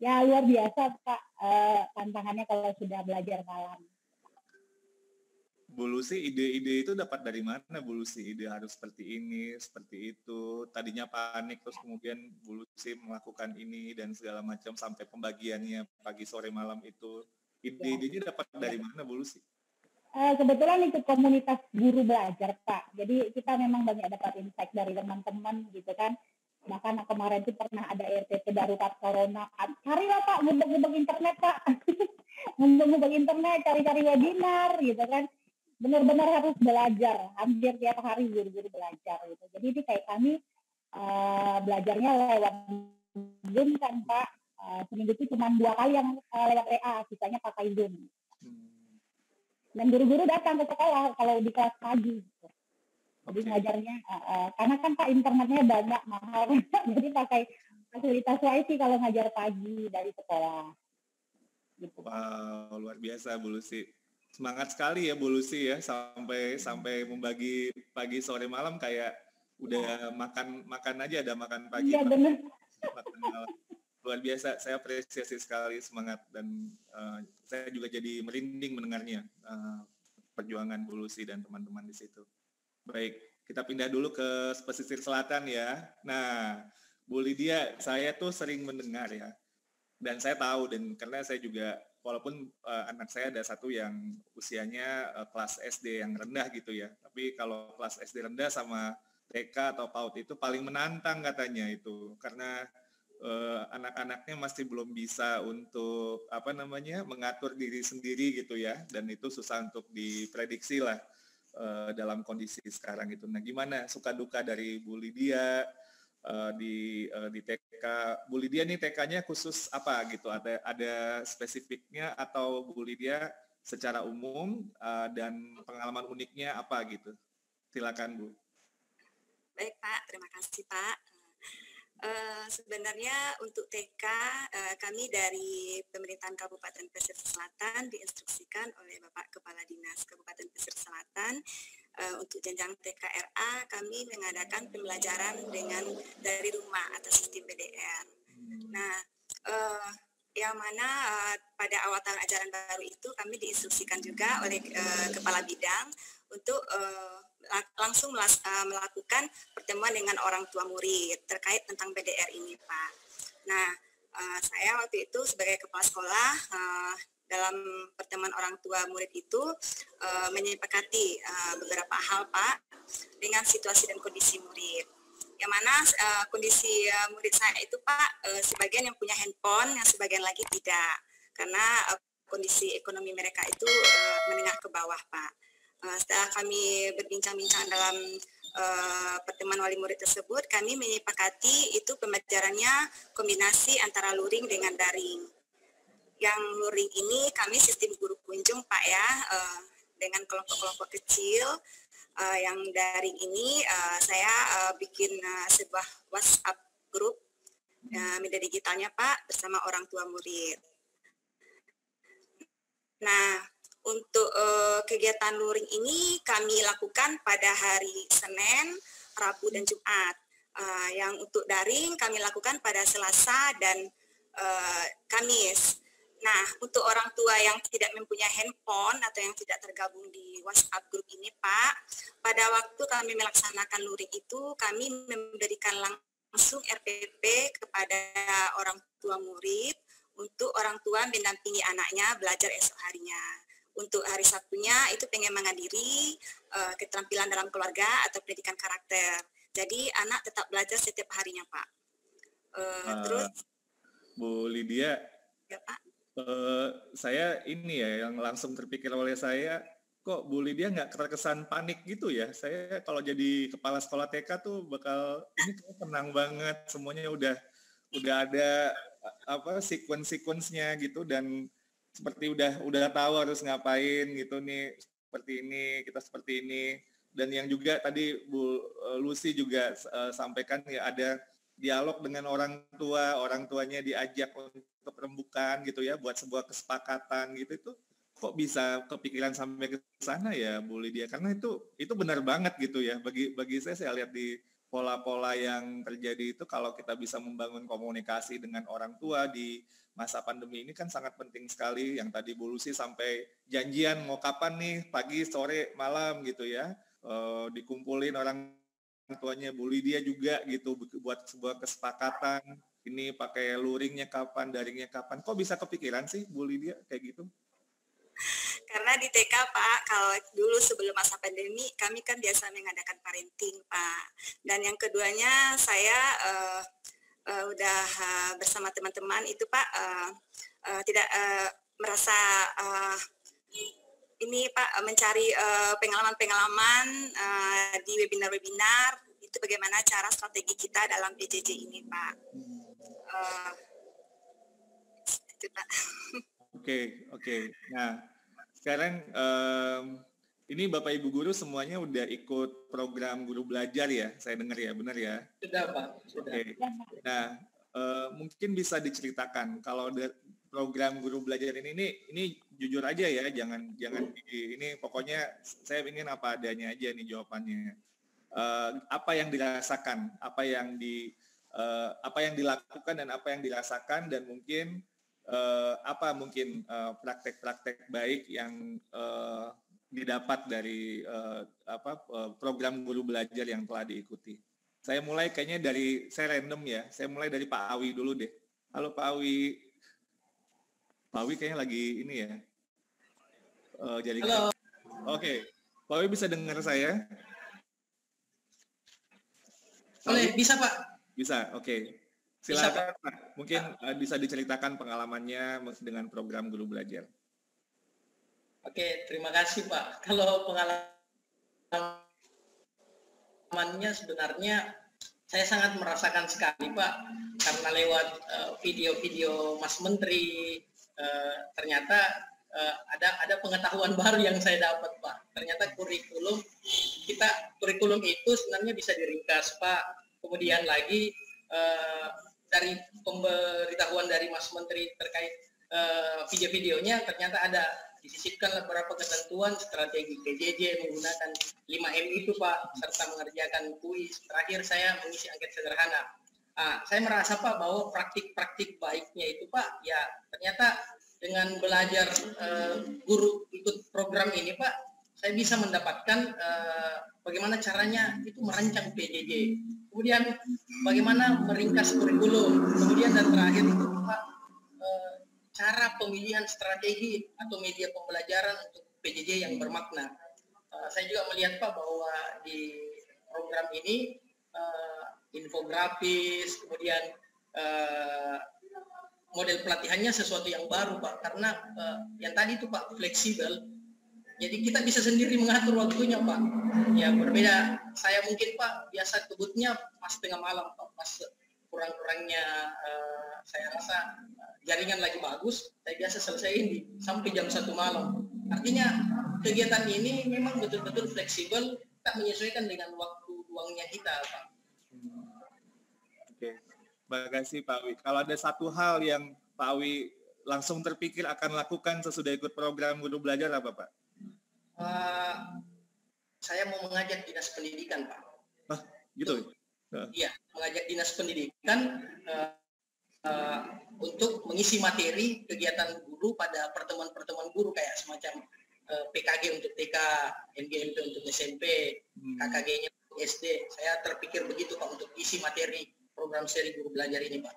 ya luar biasa pak uh, tantangannya kalau sudah belajar malam Bu Lucy, ide-ide itu dapat dari mana Bu Lucy? Ide harus seperti ini, seperti itu. Tadinya panik, terus kemudian Bu Lucy melakukan ini dan segala macam sampai pembagiannya pagi, sore, malam itu. Ide-idenya dapat dari mana Bu Lucy? Uh, kebetulan itu komunitas guru belajar Pak. Jadi kita memang banyak dapat insight dari teman-teman gitu kan. Bahkan kemarin itu pernah ada RTP darurat corona. Carilah Pak, ngubek-ngubek internet Pak. ngubek-ngubek internet, cari-cari webinar gitu kan benar-benar harus belajar hampir tiap hari guru-guru belajar gitu. Jadi ini kayak kami uh, belajarnya lewat zoom kan pak. Uh, seminggu itu cuma dua kali yang uh, lewat WA sisanya pakai zoom. Dan guru-guru datang ke sekolah kalau di kelas pagi gitu. jadi okay. ngajarnya uh, uh, karena kan pak internetnya banyak mahal. Jadi pakai fasilitas wifi kalau ngajar pagi dari sekolah. Gitu. wow luar biasa Bu Lucy semangat sekali ya Bu Lucy ya sampai sampai membagi pagi sore malam kayak udah makan makan aja ada makan pagi. Iya benar. Luar biasa, saya apresiasi sekali semangat dan uh, saya juga jadi merinding mendengarnya uh, perjuangan Bu Lucy dan teman-teman di situ. Baik, kita pindah dulu ke pesisir selatan ya. Nah, Bu Lydia, saya tuh sering mendengar ya, dan saya tahu dan karena saya juga walaupun uh, anak saya ada satu yang usianya uh, kelas SD yang rendah gitu ya. Tapi kalau kelas SD rendah sama TK atau PAUD itu paling menantang katanya itu karena uh, anak-anaknya masih belum bisa untuk apa namanya mengatur diri sendiri gitu ya dan itu susah untuk diprediksi lah uh, dalam kondisi sekarang itu. Nah, gimana suka duka dari Bu Lydia uh, di uh, di TK Bu Lydia nih TK-nya khusus apa gitu? Ada ada spesifiknya atau Bu Lydia secara umum uh, dan pengalaman uniknya apa gitu? Silakan Bu. Baik Pak, terima kasih Pak. Uh, sebenarnya untuk TK uh, kami dari pemerintahan Kabupaten Pesisir Selatan diinstruksikan oleh Bapak Kepala Dinas Kabupaten Pesisir Selatan uh, untuk jenjang TKRA kami mengadakan pembelajaran dengan dari rumah atas sistem BDR. Nah, uh, yang mana uh, pada awal tahun ajaran baru itu kami diinstruksikan juga oleh uh, kepala bidang untuk uh, langsung uh, melakukan pertemuan dengan orang tua murid terkait tentang BDR ini, Pak. Nah, uh, saya waktu itu sebagai kepala sekolah uh, dalam pertemuan orang tua murid itu uh, menyepakati uh, beberapa hal, Pak, dengan situasi dan kondisi murid. Yang mana uh, kondisi uh, murid saya itu, Pak, uh, sebagian yang punya handphone, yang sebagian lagi tidak, karena uh, kondisi ekonomi mereka itu uh, menengah ke bawah, Pak. Uh, setelah kami berbincang-bincang dalam uh, pertemuan wali murid tersebut, kami menyepakati itu pembelajarannya kombinasi antara luring dengan daring. Yang luring ini kami sistem guru kunjung Pak ya, uh, dengan kelompok-kelompok kecil. Uh, yang daring ini uh, saya uh, bikin uh, sebuah WhatsApp grup uh, media digitalnya Pak bersama orang tua murid. Nah, untuk uh, kegiatan luring ini kami lakukan pada hari Senin, Rabu, dan Jumat. Uh, yang untuk daring kami lakukan pada Selasa dan uh, Kamis. Nah, untuk orang tua yang tidak mempunyai handphone atau yang tidak tergabung di WhatsApp grup ini, Pak, pada waktu kami melaksanakan luring itu, kami memberikan langsung RPP kepada orang tua murid untuk orang tua mendampingi anaknya belajar esok harinya untuk hari Sabtunya itu pengen menghadiri uh, keterampilan dalam keluarga atau pendidikan karakter. Jadi anak tetap belajar setiap harinya, Pak. Uh, uh, terus Bu Lydia, ya, Pak. Uh, saya ini ya yang langsung terpikir oleh saya kok Bu Lydia nggak terkesan panik gitu ya. Saya kalau jadi kepala sekolah TK tuh bakal ini tenang banget, semuanya udah udah ada apa sequence-sequence-nya gitu dan seperti udah udah tahu harus ngapain gitu nih seperti ini kita seperti ini dan yang juga tadi Bu eh, Lucy juga uh, sampaikan ya ada dialog dengan orang tua orang tuanya diajak untuk rembukan gitu ya buat sebuah kesepakatan gitu itu kok bisa kepikiran sampai ke sana ya Bu Lydia? Karena itu itu benar banget gitu ya. Bagi bagi saya saya lihat di pola-pola yang terjadi itu kalau kita bisa membangun komunikasi dengan orang tua di masa pandemi ini kan sangat penting sekali. Yang tadi Bu Lucy sampai janjian mau kapan nih pagi sore malam gitu ya e, dikumpulin orang tuanya Bu Lydia juga gitu buat sebuah kesepakatan. Ini pakai luringnya kapan daringnya kapan. Kok bisa kepikiran sih Bu Lydia kayak gitu? Karena di TK Pak, kalau dulu sebelum masa pandemi, kami kan biasa mengadakan parenting Pak. Dan yang keduanya saya uh, uh, udah uh, bersama teman-teman itu Pak uh, uh, tidak uh, merasa uh, ini Pak mencari pengalaman-pengalaman uh, di webinar-webinar itu bagaimana cara strategi kita dalam PJJ ini Pak. Uh, itu Pak. Oke okay, oke. Okay. Nah sekarang um, ini Bapak Ibu guru semuanya udah ikut program guru belajar ya, saya dengar ya, benar ya? Sudah Pak. Sudah. Oke. Nah, uh, mungkin bisa diceritakan kalau program guru belajar ini, ini, ini jujur aja ya, jangan jangan ini pokoknya saya ingin apa adanya aja nih jawabannya. Uh, apa yang dirasakan, apa yang di uh, apa yang dilakukan dan apa yang dirasakan dan mungkin uh, apa mungkin praktek-praktek uh, baik yang uh, didapat dari uh, apa program guru belajar yang telah diikuti. Saya mulai kayaknya dari saya random ya. Saya mulai dari Pak Awi dulu deh. Halo Pak Awi. Pak Awi kayaknya lagi ini ya. Uh, jadi Halo. Oke. Okay. Pak Awi bisa dengar saya? Boleh, bisa Pak. Bisa, oke. Okay. Silakan Pak. Mungkin uh, bisa diceritakan pengalamannya dengan program guru belajar. Oke, terima kasih Pak. Kalau pengalamannya sebenarnya saya sangat merasakan sekali Pak karena lewat eh, video-video uh, Mas Menteri uh, ternyata uh, ada ada pengetahuan baru yang saya dapat Pak. Ternyata kurikulum kita kurikulum itu sebenarnya bisa diringkas Pak. Kemudian lagi uh, dari pemberitahuan dari Mas Menteri terkait uh, video-videonya ternyata ada disisipkan beberapa ketentuan strategi PJJ menggunakan 5M itu Pak serta mengerjakan kuis. Terakhir saya mengisi angket sederhana. Ah, saya merasa Pak bahwa praktik-praktik baiknya itu Pak ya ternyata dengan belajar uh, guru ikut program ini Pak saya bisa mendapatkan uh, bagaimana caranya itu merancang PJJ. Kemudian bagaimana meringkas kurikulum. Kemudian dan terakhir itu Pak cara pemilihan strategi atau media pembelajaran untuk PJJ yang bermakna. Uh, saya juga melihat Pak bahwa di program ini uh, infografis, kemudian uh, model pelatihannya sesuatu yang baru Pak, karena uh, yang tadi itu Pak fleksibel. Jadi kita bisa sendiri mengatur waktunya Pak. Ya berbeda. Saya mungkin Pak biasa kebutnya pas tengah malam Pak, pas kurang-kurangnya uh, saya rasa jaringan lagi bagus, saya biasa selesaiin di sampai jam satu malam. Artinya kegiatan ini memang betul-betul fleksibel, tak menyesuaikan dengan waktu luangnya kita, Pak. Kasih Pak Wi. Kalau ada satu hal yang Pak Wi langsung terpikir akan lakukan sesudah ikut program guru belajar apa Pak? Uh, saya mau mengajak dinas pendidikan Pak. Ah, gitu? Iya, mengajak dinas pendidikan uh, uh, untuk mengisi materi kegiatan guru pada pertemuan-pertemuan guru kayak semacam uh, PKG untuk TK, NGMP untuk SMP, hmm. KKG-nya SD. Saya terpikir begitu Pak untuk isi materi program seri guru belajar ini Pak.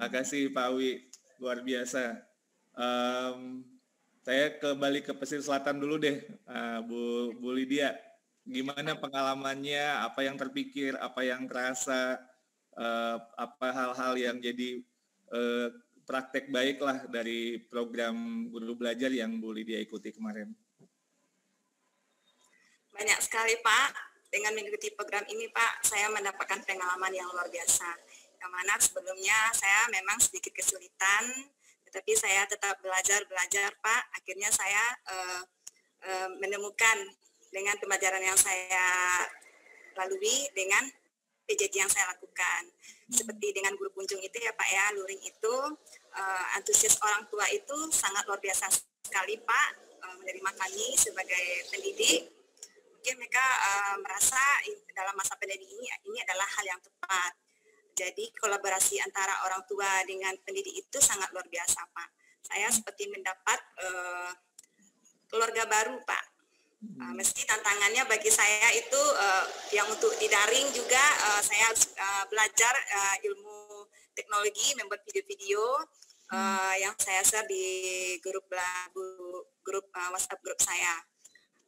Makasih Pak Wi, luar biasa. Um, saya kembali ke pesisir selatan dulu deh, uh, Bu, Bu Lydia. Gimana pengalamannya, apa yang terpikir, apa yang terasa, uh, apa hal-hal yang jadi uh, praktek baik lah dari program guru belajar yang Bu Lydia ikuti kemarin? Banyak sekali Pak, dengan mengikuti program ini Pak, saya mendapatkan pengalaman yang luar biasa. Yang mana sebelumnya saya memang sedikit kesulitan, tetapi saya tetap belajar-belajar Pak. Akhirnya saya uh, uh, menemukan dengan pembelajaran yang saya lalui dengan PJJ yang saya lakukan. Seperti dengan guru kunjung itu ya Pak ya, luring itu uh, antusias orang tua itu sangat luar biasa sekali Pak menerima kami sebagai pendidik. Mungkin mereka uh, merasa dalam masa pandemi ini ini adalah hal yang tepat. Jadi kolaborasi antara orang tua dengan pendidik itu sangat luar biasa Pak. Saya seperti mendapat uh, keluarga baru Pak Uh, meski tantangannya bagi saya itu uh, yang untuk di daring juga uh, saya uh, belajar uh, ilmu teknologi, membuat video-video uh, yang saya share di grup grup uh, WhatsApp grup saya.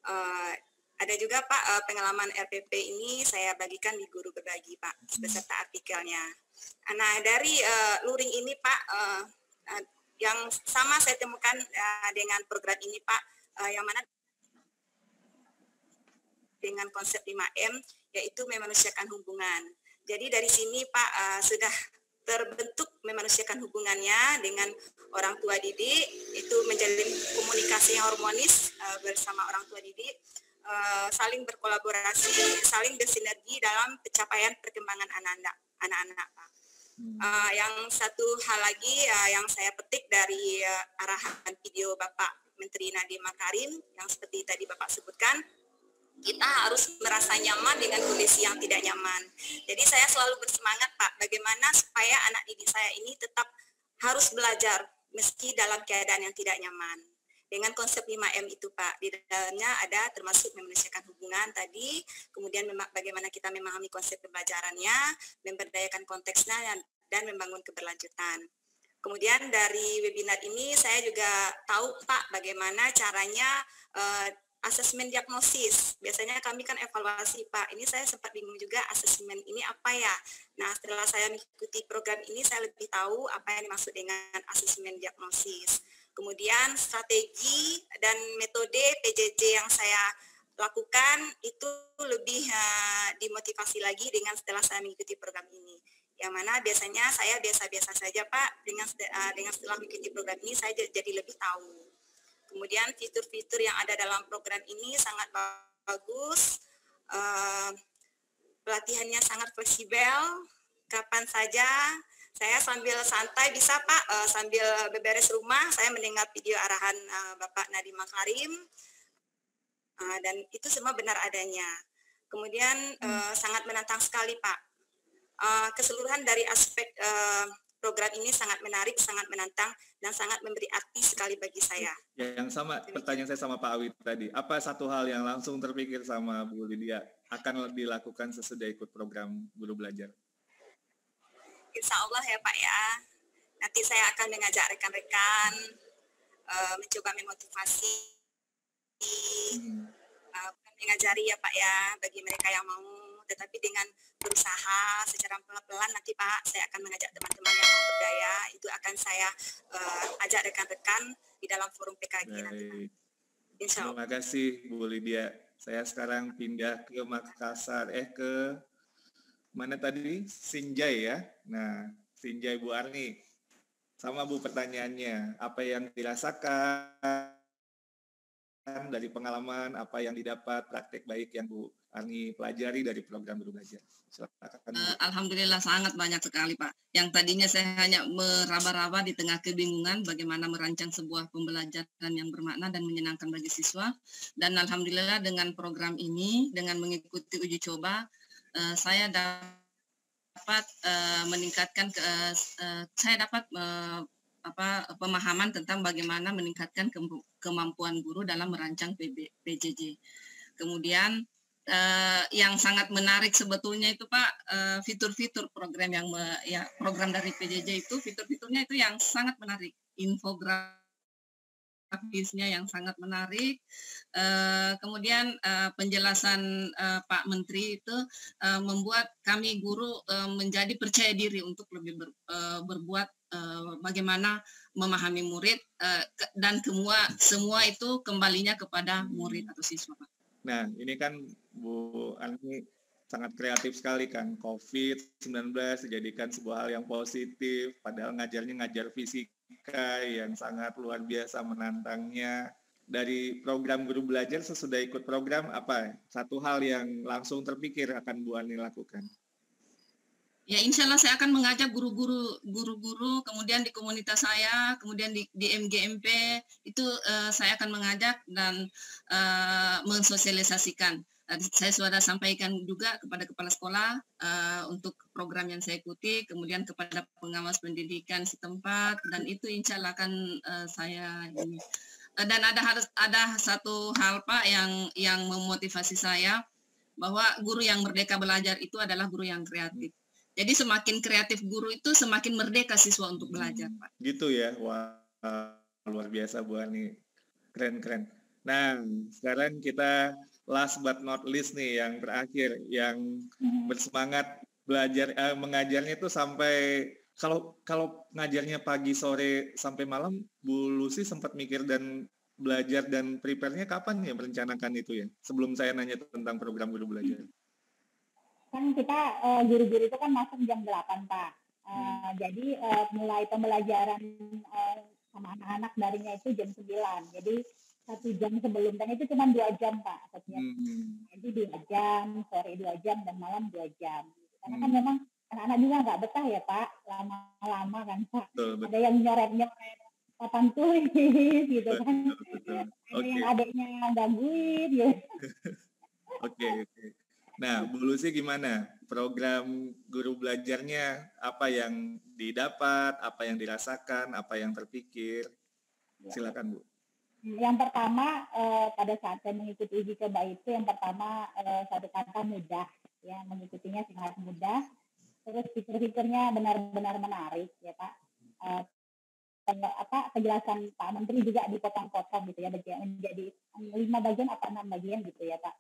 Uh, ada juga Pak uh, pengalaman RPP ini saya bagikan di guru berbagi Pak beserta artikelnya. Nah dari uh, luring ini Pak uh, uh, yang sama saya temukan uh, dengan program ini Pak uh, yang mana dengan konsep 5M yaitu memanusiakan hubungan. Jadi dari sini Pak uh, sudah terbentuk memanusiakan hubungannya dengan orang tua didik itu menjalin komunikasi yang harmonis uh, bersama orang tua didik uh, saling berkolaborasi saling bersinergi dalam pencapaian perkembangan anak-anak anak-anak Pak. Uh, yang satu hal lagi uh, yang saya petik dari uh, arahan video Bapak Menteri Nadiem Makarim yang seperti tadi Bapak sebutkan kita harus merasa nyaman dengan kondisi yang tidak nyaman. Jadi saya selalu bersemangat Pak, bagaimana supaya anak didik saya ini tetap harus belajar meski dalam keadaan yang tidak nyaman. Dengan konsep 5M itu Pak, di dalamnya ada termasuk memanusiakan hubungan tadi, kemudian bagaimana kita memahami konsep pembelajarannya, memberdayakan konteksnya, dan, membangun keberlanjutan. Kemudian dari webinar ini saya juga tahu Pak bagaimana caranya uh, asesmen diagnosis. Biasanya kami kan evaluasi, Pak. Ini saya sempat bingung juga asesmen ini apa ya. Nah, setelah saya mengikuti program ini, saya lebih tahu apa yang dimaksud dengan asesmen diagnosis. Kemudian strategi dan metode PJJ yang saya lakukan itu lebih uh, dimotivasi lagi dengan setelah saya mengikuti program ini. Yang mana biasanya saya biasa-biasa saja Pak, dengan uh, dengan setelah mengikuti program ini saya jadi lebih tahu. Kemudian fitur-fitur yang ada dalam program ini sangat bagus, uh, pelatihannya sangat fleksibel, kapan saja saya sambil santai bisa Pak, uh, sambil beberes rumah saya mendengar video arahan uh, Bapak Nadiem Makarim Uh, dan itu semua benar adanya. Kemudian uh, sangat menantang sekali Pak. Uh, keseluruhan dari aspek uh, program ini sangat menarik, sangat menantang, dan sangat memberi arti sekali bagi saya. Ya, yang sama, pertanyaan saya sama Pak Awit tadi. Apa satu hal yang langsung terpikir sama Bu Lydia akan dilakukan sesudah ikut program guru belajar? Insya Allah ya Pak ya. Nanti saya akan mengajak rekan-rekan uh, mencoba memotivasi uh, mengajari ya Pak ya bagi mereka yang mau tetapi dengan berusaha secara pelan-pelan nanti Pak saya akan mengajak teman-teman yang mau berdaya itu akan saya uh, ajak rekan-rekan di dalam forum PKG Baik. nanti Pak. Insya Allah. Terima kasih Bu Lydia. Saya sekarang pindah ke Makassar eh ke mana tadi Sinjai ya. Nah Sinjai Bu Arni sama Bu pertanyaannya apa yang dirasakan dari pengalaman apa yang didapat praktek baik yang Bu Arni pelajari dari program Guru Belajar. Uh, Alhamdulillah sangat banyak sekali Pak. Yang tadinya saya hanya meraba-raba di tengah kebingungan bagaimana merancang sebuah pembelajaran yang bermakna dan menyenangkan bagi siswa. Dan Alhamdulillah dengan program ini, dengan mengikuti uji coba, uh, saya dapat uh, meningkatkan, ke, uh, saya dapat uh, apa pemahaman tentang bagaimana meningkatkan kemampuan guru dalam merancang PB, PJJ. Kemudian eh, yang sangat menarik sebetulnya itu Pak eh, fitur-fitur program yang me, ya program dari PJJ itu fitur-fiturnya itu yang sangat menarik. Infografisnya yang sangat menarik. Eh, kemudian eh, penjelasan eh, Pak Menteri itu membuat kami guru menjadi percaya diri untuk lebih ber, berbuat bagaimana memahami murid dan semua semua itu kembalinya kepada murid atau siswa. Nah, ini kan Bu Ani sangat kreatif sekali kan. COVID-19 dijadikan sebuah hal yang positif, padahal ngajarnya ngajar fisika yang sangat luar biasa menantangnya. Dari program guru belajar sesudah ikut program apa satu hal yang langsung terpikir akan Bu Ani lakukan? Ya insya Allah saya akan mengajak guru-guru guru-guru kemudian di komunitas saya, kemudian di, di MGMP itu uh, saya akan mengajak dan uh, mensosialisasikan. Saya sudah sampaikan juga kepada kepala sekolah uh, untuk program yang saya ikuti, kemudian kepada pengawas pendidikan setempat dan itu insya Allah akan uh, saya ini. Uh, dan ada harus ada satu hal Pak yang yang memotivasi saya bahwa guru yang merdeka belajar itu adalah guru yang kreatif jadi semakin kreatif guru itu semakin merdeka siswa untuk belajar, Pak. Gitu ya. Wah, luar biasa Bu Ani. Keren-keren. Nah, sekarang kita last but not least nih yang terakhir yang hmm. bersemangat belajar eh, mengajarnya itu sampai kalau kalau ngajarnya pagi sore sampai malam Bu Lucy sempat mikir dan belajar dan prepare-nya kapan ya merencanakan itu ya? Sebelum saya nanya tentang program guru belajar kan kita uh, guru-guru itu kan masuk jam 8 Pak. Uh, hmm. Jadi uh, mulai pembelajaran uh, sama anak-anak darinya itu jam 9. Jadi satu jam sebelum dan itu cuma dua jam Pak. Setiap. Hmm. Jadi dua jam, sore dua jam dan malam dua jam. Karena kan hmm. kan memang anak-anak juga nggak betah ya Pak, lama-lama kan Pak. Betul, betul. Ada yang nyoret-nyoret papan tulis gitu kan. Betul, Ada okay. yang adiknya gangguin gitu. Oke, okay, oke. Okay. Nah, Bu Lucy gimana? Program guru belajarnya apa yang didapat, apa yang dirasakan, apa yang terpikir? Ya. Silakan Bu. Yang pertama eh, pada saat saya mengikuti uji coba itu yang pertama eh, satu kata mudah, ya mengikutinya sangat mudah. Terus fitur-fiturnya benar-benar menarik, ya Pak. Eh, apa penjelasan Pak Menteri juga dipotong-potong gitu ya menjadi lima bagian atau enam bagian gitu ya Pak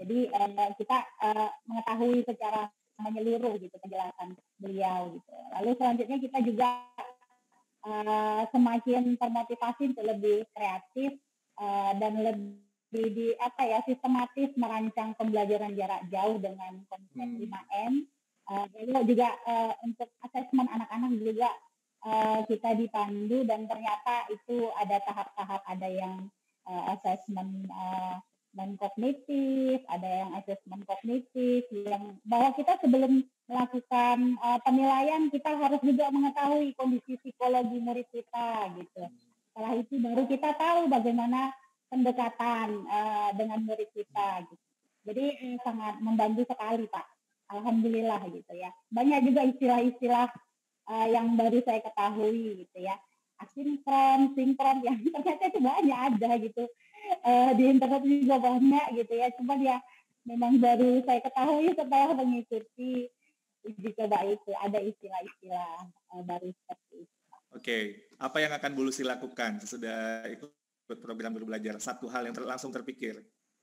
jadi uh, kita uh, mengetahui secara menyeluruh gitu penjelasan beliau gitu. Lalu selanjutnya kita juga uh, semakin termotivasi untuk lebih kreatif uh, dan lebih di, apa ya sistematis merancang pembelajaran jarak jauh dengan konsep hmm. 5M. Uh, lalu juga uh, untuk asesmen anak-anak juga uh, kita dipandu dan ternyata itu ada tahap-tahap ada yang uh, asesmen uh, non kognitif, ada yang asesmen kognitif yang bahwa kita sebelum melakukan uh, penilaian kita harus juga mengetahui kondisi psikologi murid kita gitu. Setelah itu baru kita tahu bagaimana pendekatan uh, dengan murid kita gitu. Jadi eh, sangat membantu sekali Pak. Alhamdulillah gitu ya. Banyak juga istilah-istilah uh, yang baru saya ketahui gitu ya. Asinkron, sinkron yang ternyata itu banyak ada gitu. Uh, di internet juga banyak gitu ya. Cuma ya memang baru saya ketahui setelah mengikuti uji coba itu ada istilah-istilah uh, baru seperti itu. Oke, apa yang akan Bu Lucy lakukan sesudah ikut program guru belajar? Satu hal yang ter langsung terpikir.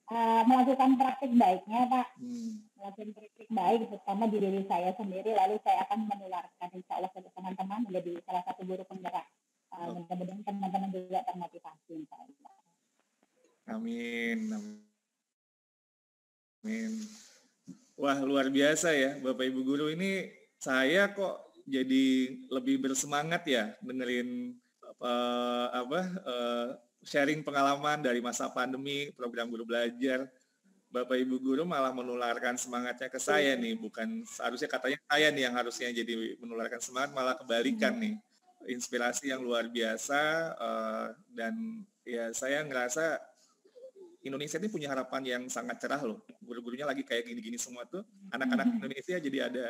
Uh, melakukan praktik baiknya, Pak. Hmm. Melakukan praktik baik, terutama di diri saya sendiri, lalu saya akan menularkan insya Allah ke teman-teman menjadi salah satu guru penggerak. Uh, oh. Mudah-mudahan teman-teman juga termotivasi. Insya Allah. Amin. Amin. Wah, luar biasa ya, Bapak Ibu Guru. Ini saya kok jadi lebih bersemangat ya dengerin uh, apa uh, sharing pengalaman dari masa pandemi, program guru belajar. Bapak Ibu guru malah menularkan semangatnya ke saya nih, bukan seharusnya katanya saya nih yang harusnya jadi menularkan semangat, malah kebalikan hmm. nih. Inspirasi yang luar biasa uh, dan ya saya ngerasa Indonesia ini punya harapan yang sangat cerah loh. Guru-gurunya lagi kayak gini-gini semua tuh. Anak-anak hmm. Indonesia jadi ada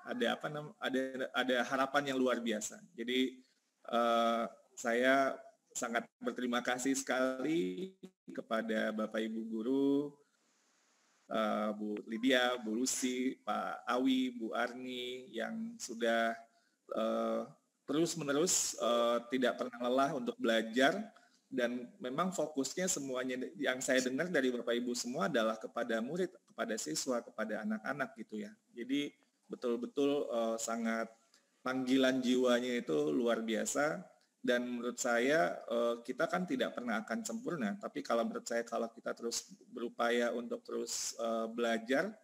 ada apa nam ada ada harapan yang luar biasa. Jadi uh, saya sangat berterima kasih sekali kepada Bapak Ibu guru, uh, Bu Lydia, Bu Lucy, Pak Awi, Bu Arni yang sudah uh, terus-menerus uh, tidak pernah lelah untuk belajar dan memang fokusnya semuanya yang saya dengar dari Bapak Ibu semua adalah kepada murid, kepada siswa, kepada anak-anak gitu ya. Jadi betul-betul uh, sangat panggilan jiwanya itu luar biasa. Dan menurut saya uh, kita kan tidak pernah akan sempurna. Tapi kalau menurut saya kalau kita terus berupaya untuk terus uh, belajar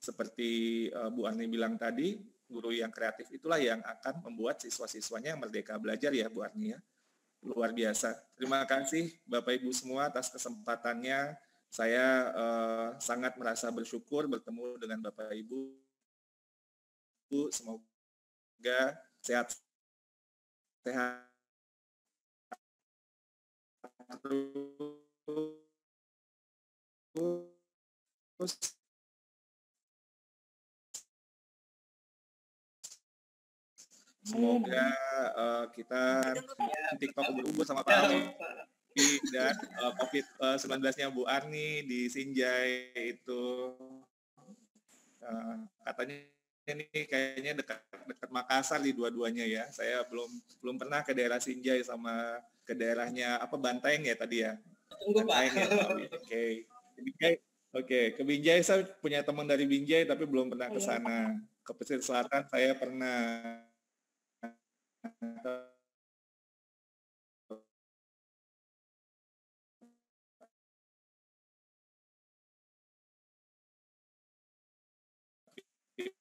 seperti uh, Bu Arni bilang tadi guru yang kreatif itulah yang akan membuat siswa-siswanya merdeka belajar ya Bu Arni ya luar biasa. Terima kasih Bapak Ibu semua atas kesempatannya. Saya uh, sangat merasa bersyukur bertemu dengan Bapak Ibu. Semoga sehat sehat terus Semoga uh, kita TikTok ubur-ubur sama Pak Ali dan uh, COVID-19-nya Bu Arni di Sinjai itu uh, katanya ini kayaknya dekat dekat Makassar di dua-duanya ya. Saya belum belum pernah ke daerah Sinjai sama ke daerahnya apa Banteng ya tadi ya. Tunggu Pak. Ya, Oke. Okay. Binjai. Oke, okay. ke Binjai saya punya teman dari Binjai tapi belum pernah ke iya. sana. Ke pesisir selatan saya pernah.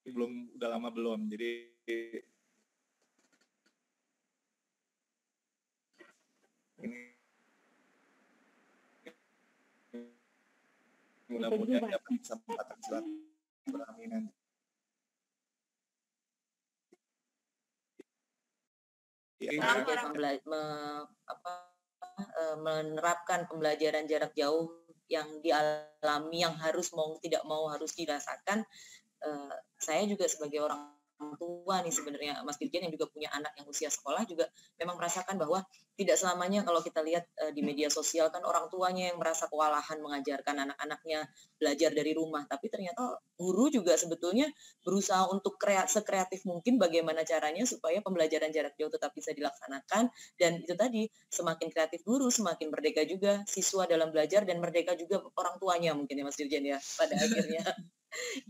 Belum udah lama belum. Jadi ini mudah-mudahan dapat kesempatan silaturahmi nanti ya, me, apa, eh, menerapkan pembelajaran jarak jauh yang dialami yang harus mau tidak mau harus dirasakan. Eh, saya juga sebagai orang tua nih sebenarnya Mas Dirjen yang juga punya anak yang usia sekolah juga memang merasakan bahwa tidak selamanya kalau kita lihat uh, di media sosial kan orang tuanya yang merasa kewalahan mengajarkan anak-anaknya belajar dari rumah. Tapi ternyata guru juga sebetulnya berusaha untuk kreat, sekreatif mungkin bagaimana caranya supaya pembelajaran jarak jauh tetap bisa dilaksanakan dan itu tadi semakin kreatif guru semakin merdeka juga siswa dalam belajar dan merdeka juga orang tuanya mungkin ya Mas Dirjen ya pada akhirnya.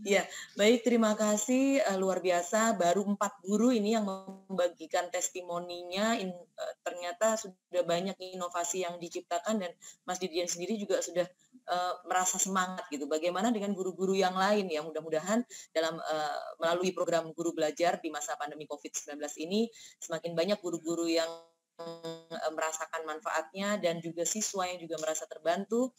Iya, baik terima kasih uh, luar biasa. Baru empat guru ini yang membagikan testimoninya. In, uh, ternyata sudah banyak inovasi yang diciptakan dan Mas Dirjen sendiri juga sudah uh, merasa semangat gitu. Bagaimana dengan guru-guru yang lain yang mudah-mudahan dalam uh, melalui program guru belajar di masa pandemi COVID-19 ini semakin banyak guru-guru yang uh, merasakan manfaatnya dan juga siswa yang juga merasa terbantu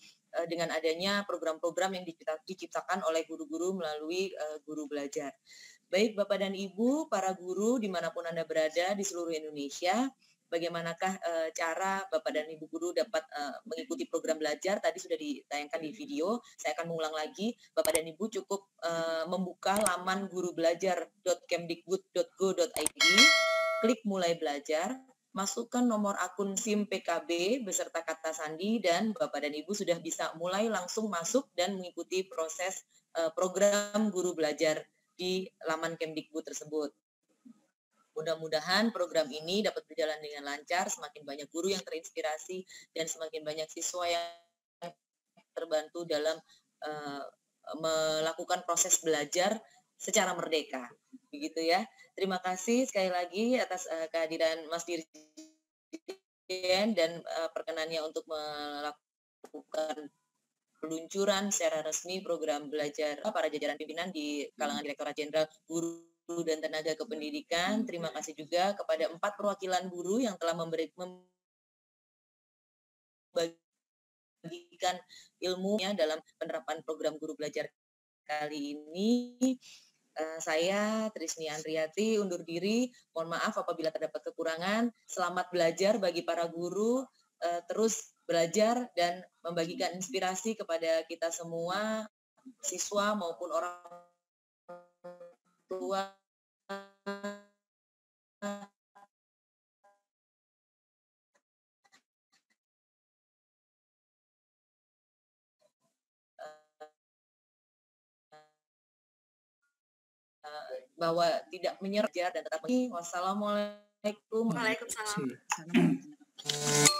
dengan adanya program-program yang diciptakan oleh guru-guru melalui guru belajar. Baik Bapak dan Ibu, para guru di mana pun Anda berada di seluruh Indonesia, bagaimanakah uh, cara Bapak dan Ibu guru dapat uh, mengikuti program belajar tadi sudah ditayangkan di video. Saya akan mengulang lagi. Bapak dan Ibu cukup uh, membuka laman gurubelajar.kemdikbud.go.id, klik mulai belajar, masukkan nomor akun SIM PKB beserta kata sandi dan Bapak dan Ibu sudah bisa mulai langsung masuk dan mengikuti proses program guru belajar di laman Kemdikbud tersebut. Mudah-mudahan program ini dapat berjalan dengan lancar, semakin banyak guru yang terinspirasi dan semakin banyak siswa yang terbantu dalam uh, melakukan proses belajar secara merdeka. Begitu ya. Terima kasih sekali lagi atas uh, kehadiran Mas Dirjen dan uh, perkenannya untuk melakukan peluncuran secara resmi program belajar para jajaran pimpinan di kalangan Direktorat Jenderal Guru Guru dan Tenaga Kependidikan. Terima kasih juga kepada empat perwakilan guru yang telah memberi, membagikan ilmunya dalam penerapan program guru belajar kali ini. Uh, saya Trisni Andriati undur diri. Mohon maaf apabila terdapat kekurangan. Selamat belajar bagi para guru. Uh, terus belajar dan membagikan inspirasi kepada kita semua, siswa maupun orang tua bahwa tidak menyerah dan tetap Wassalamualaikum. Waalaikumsalam.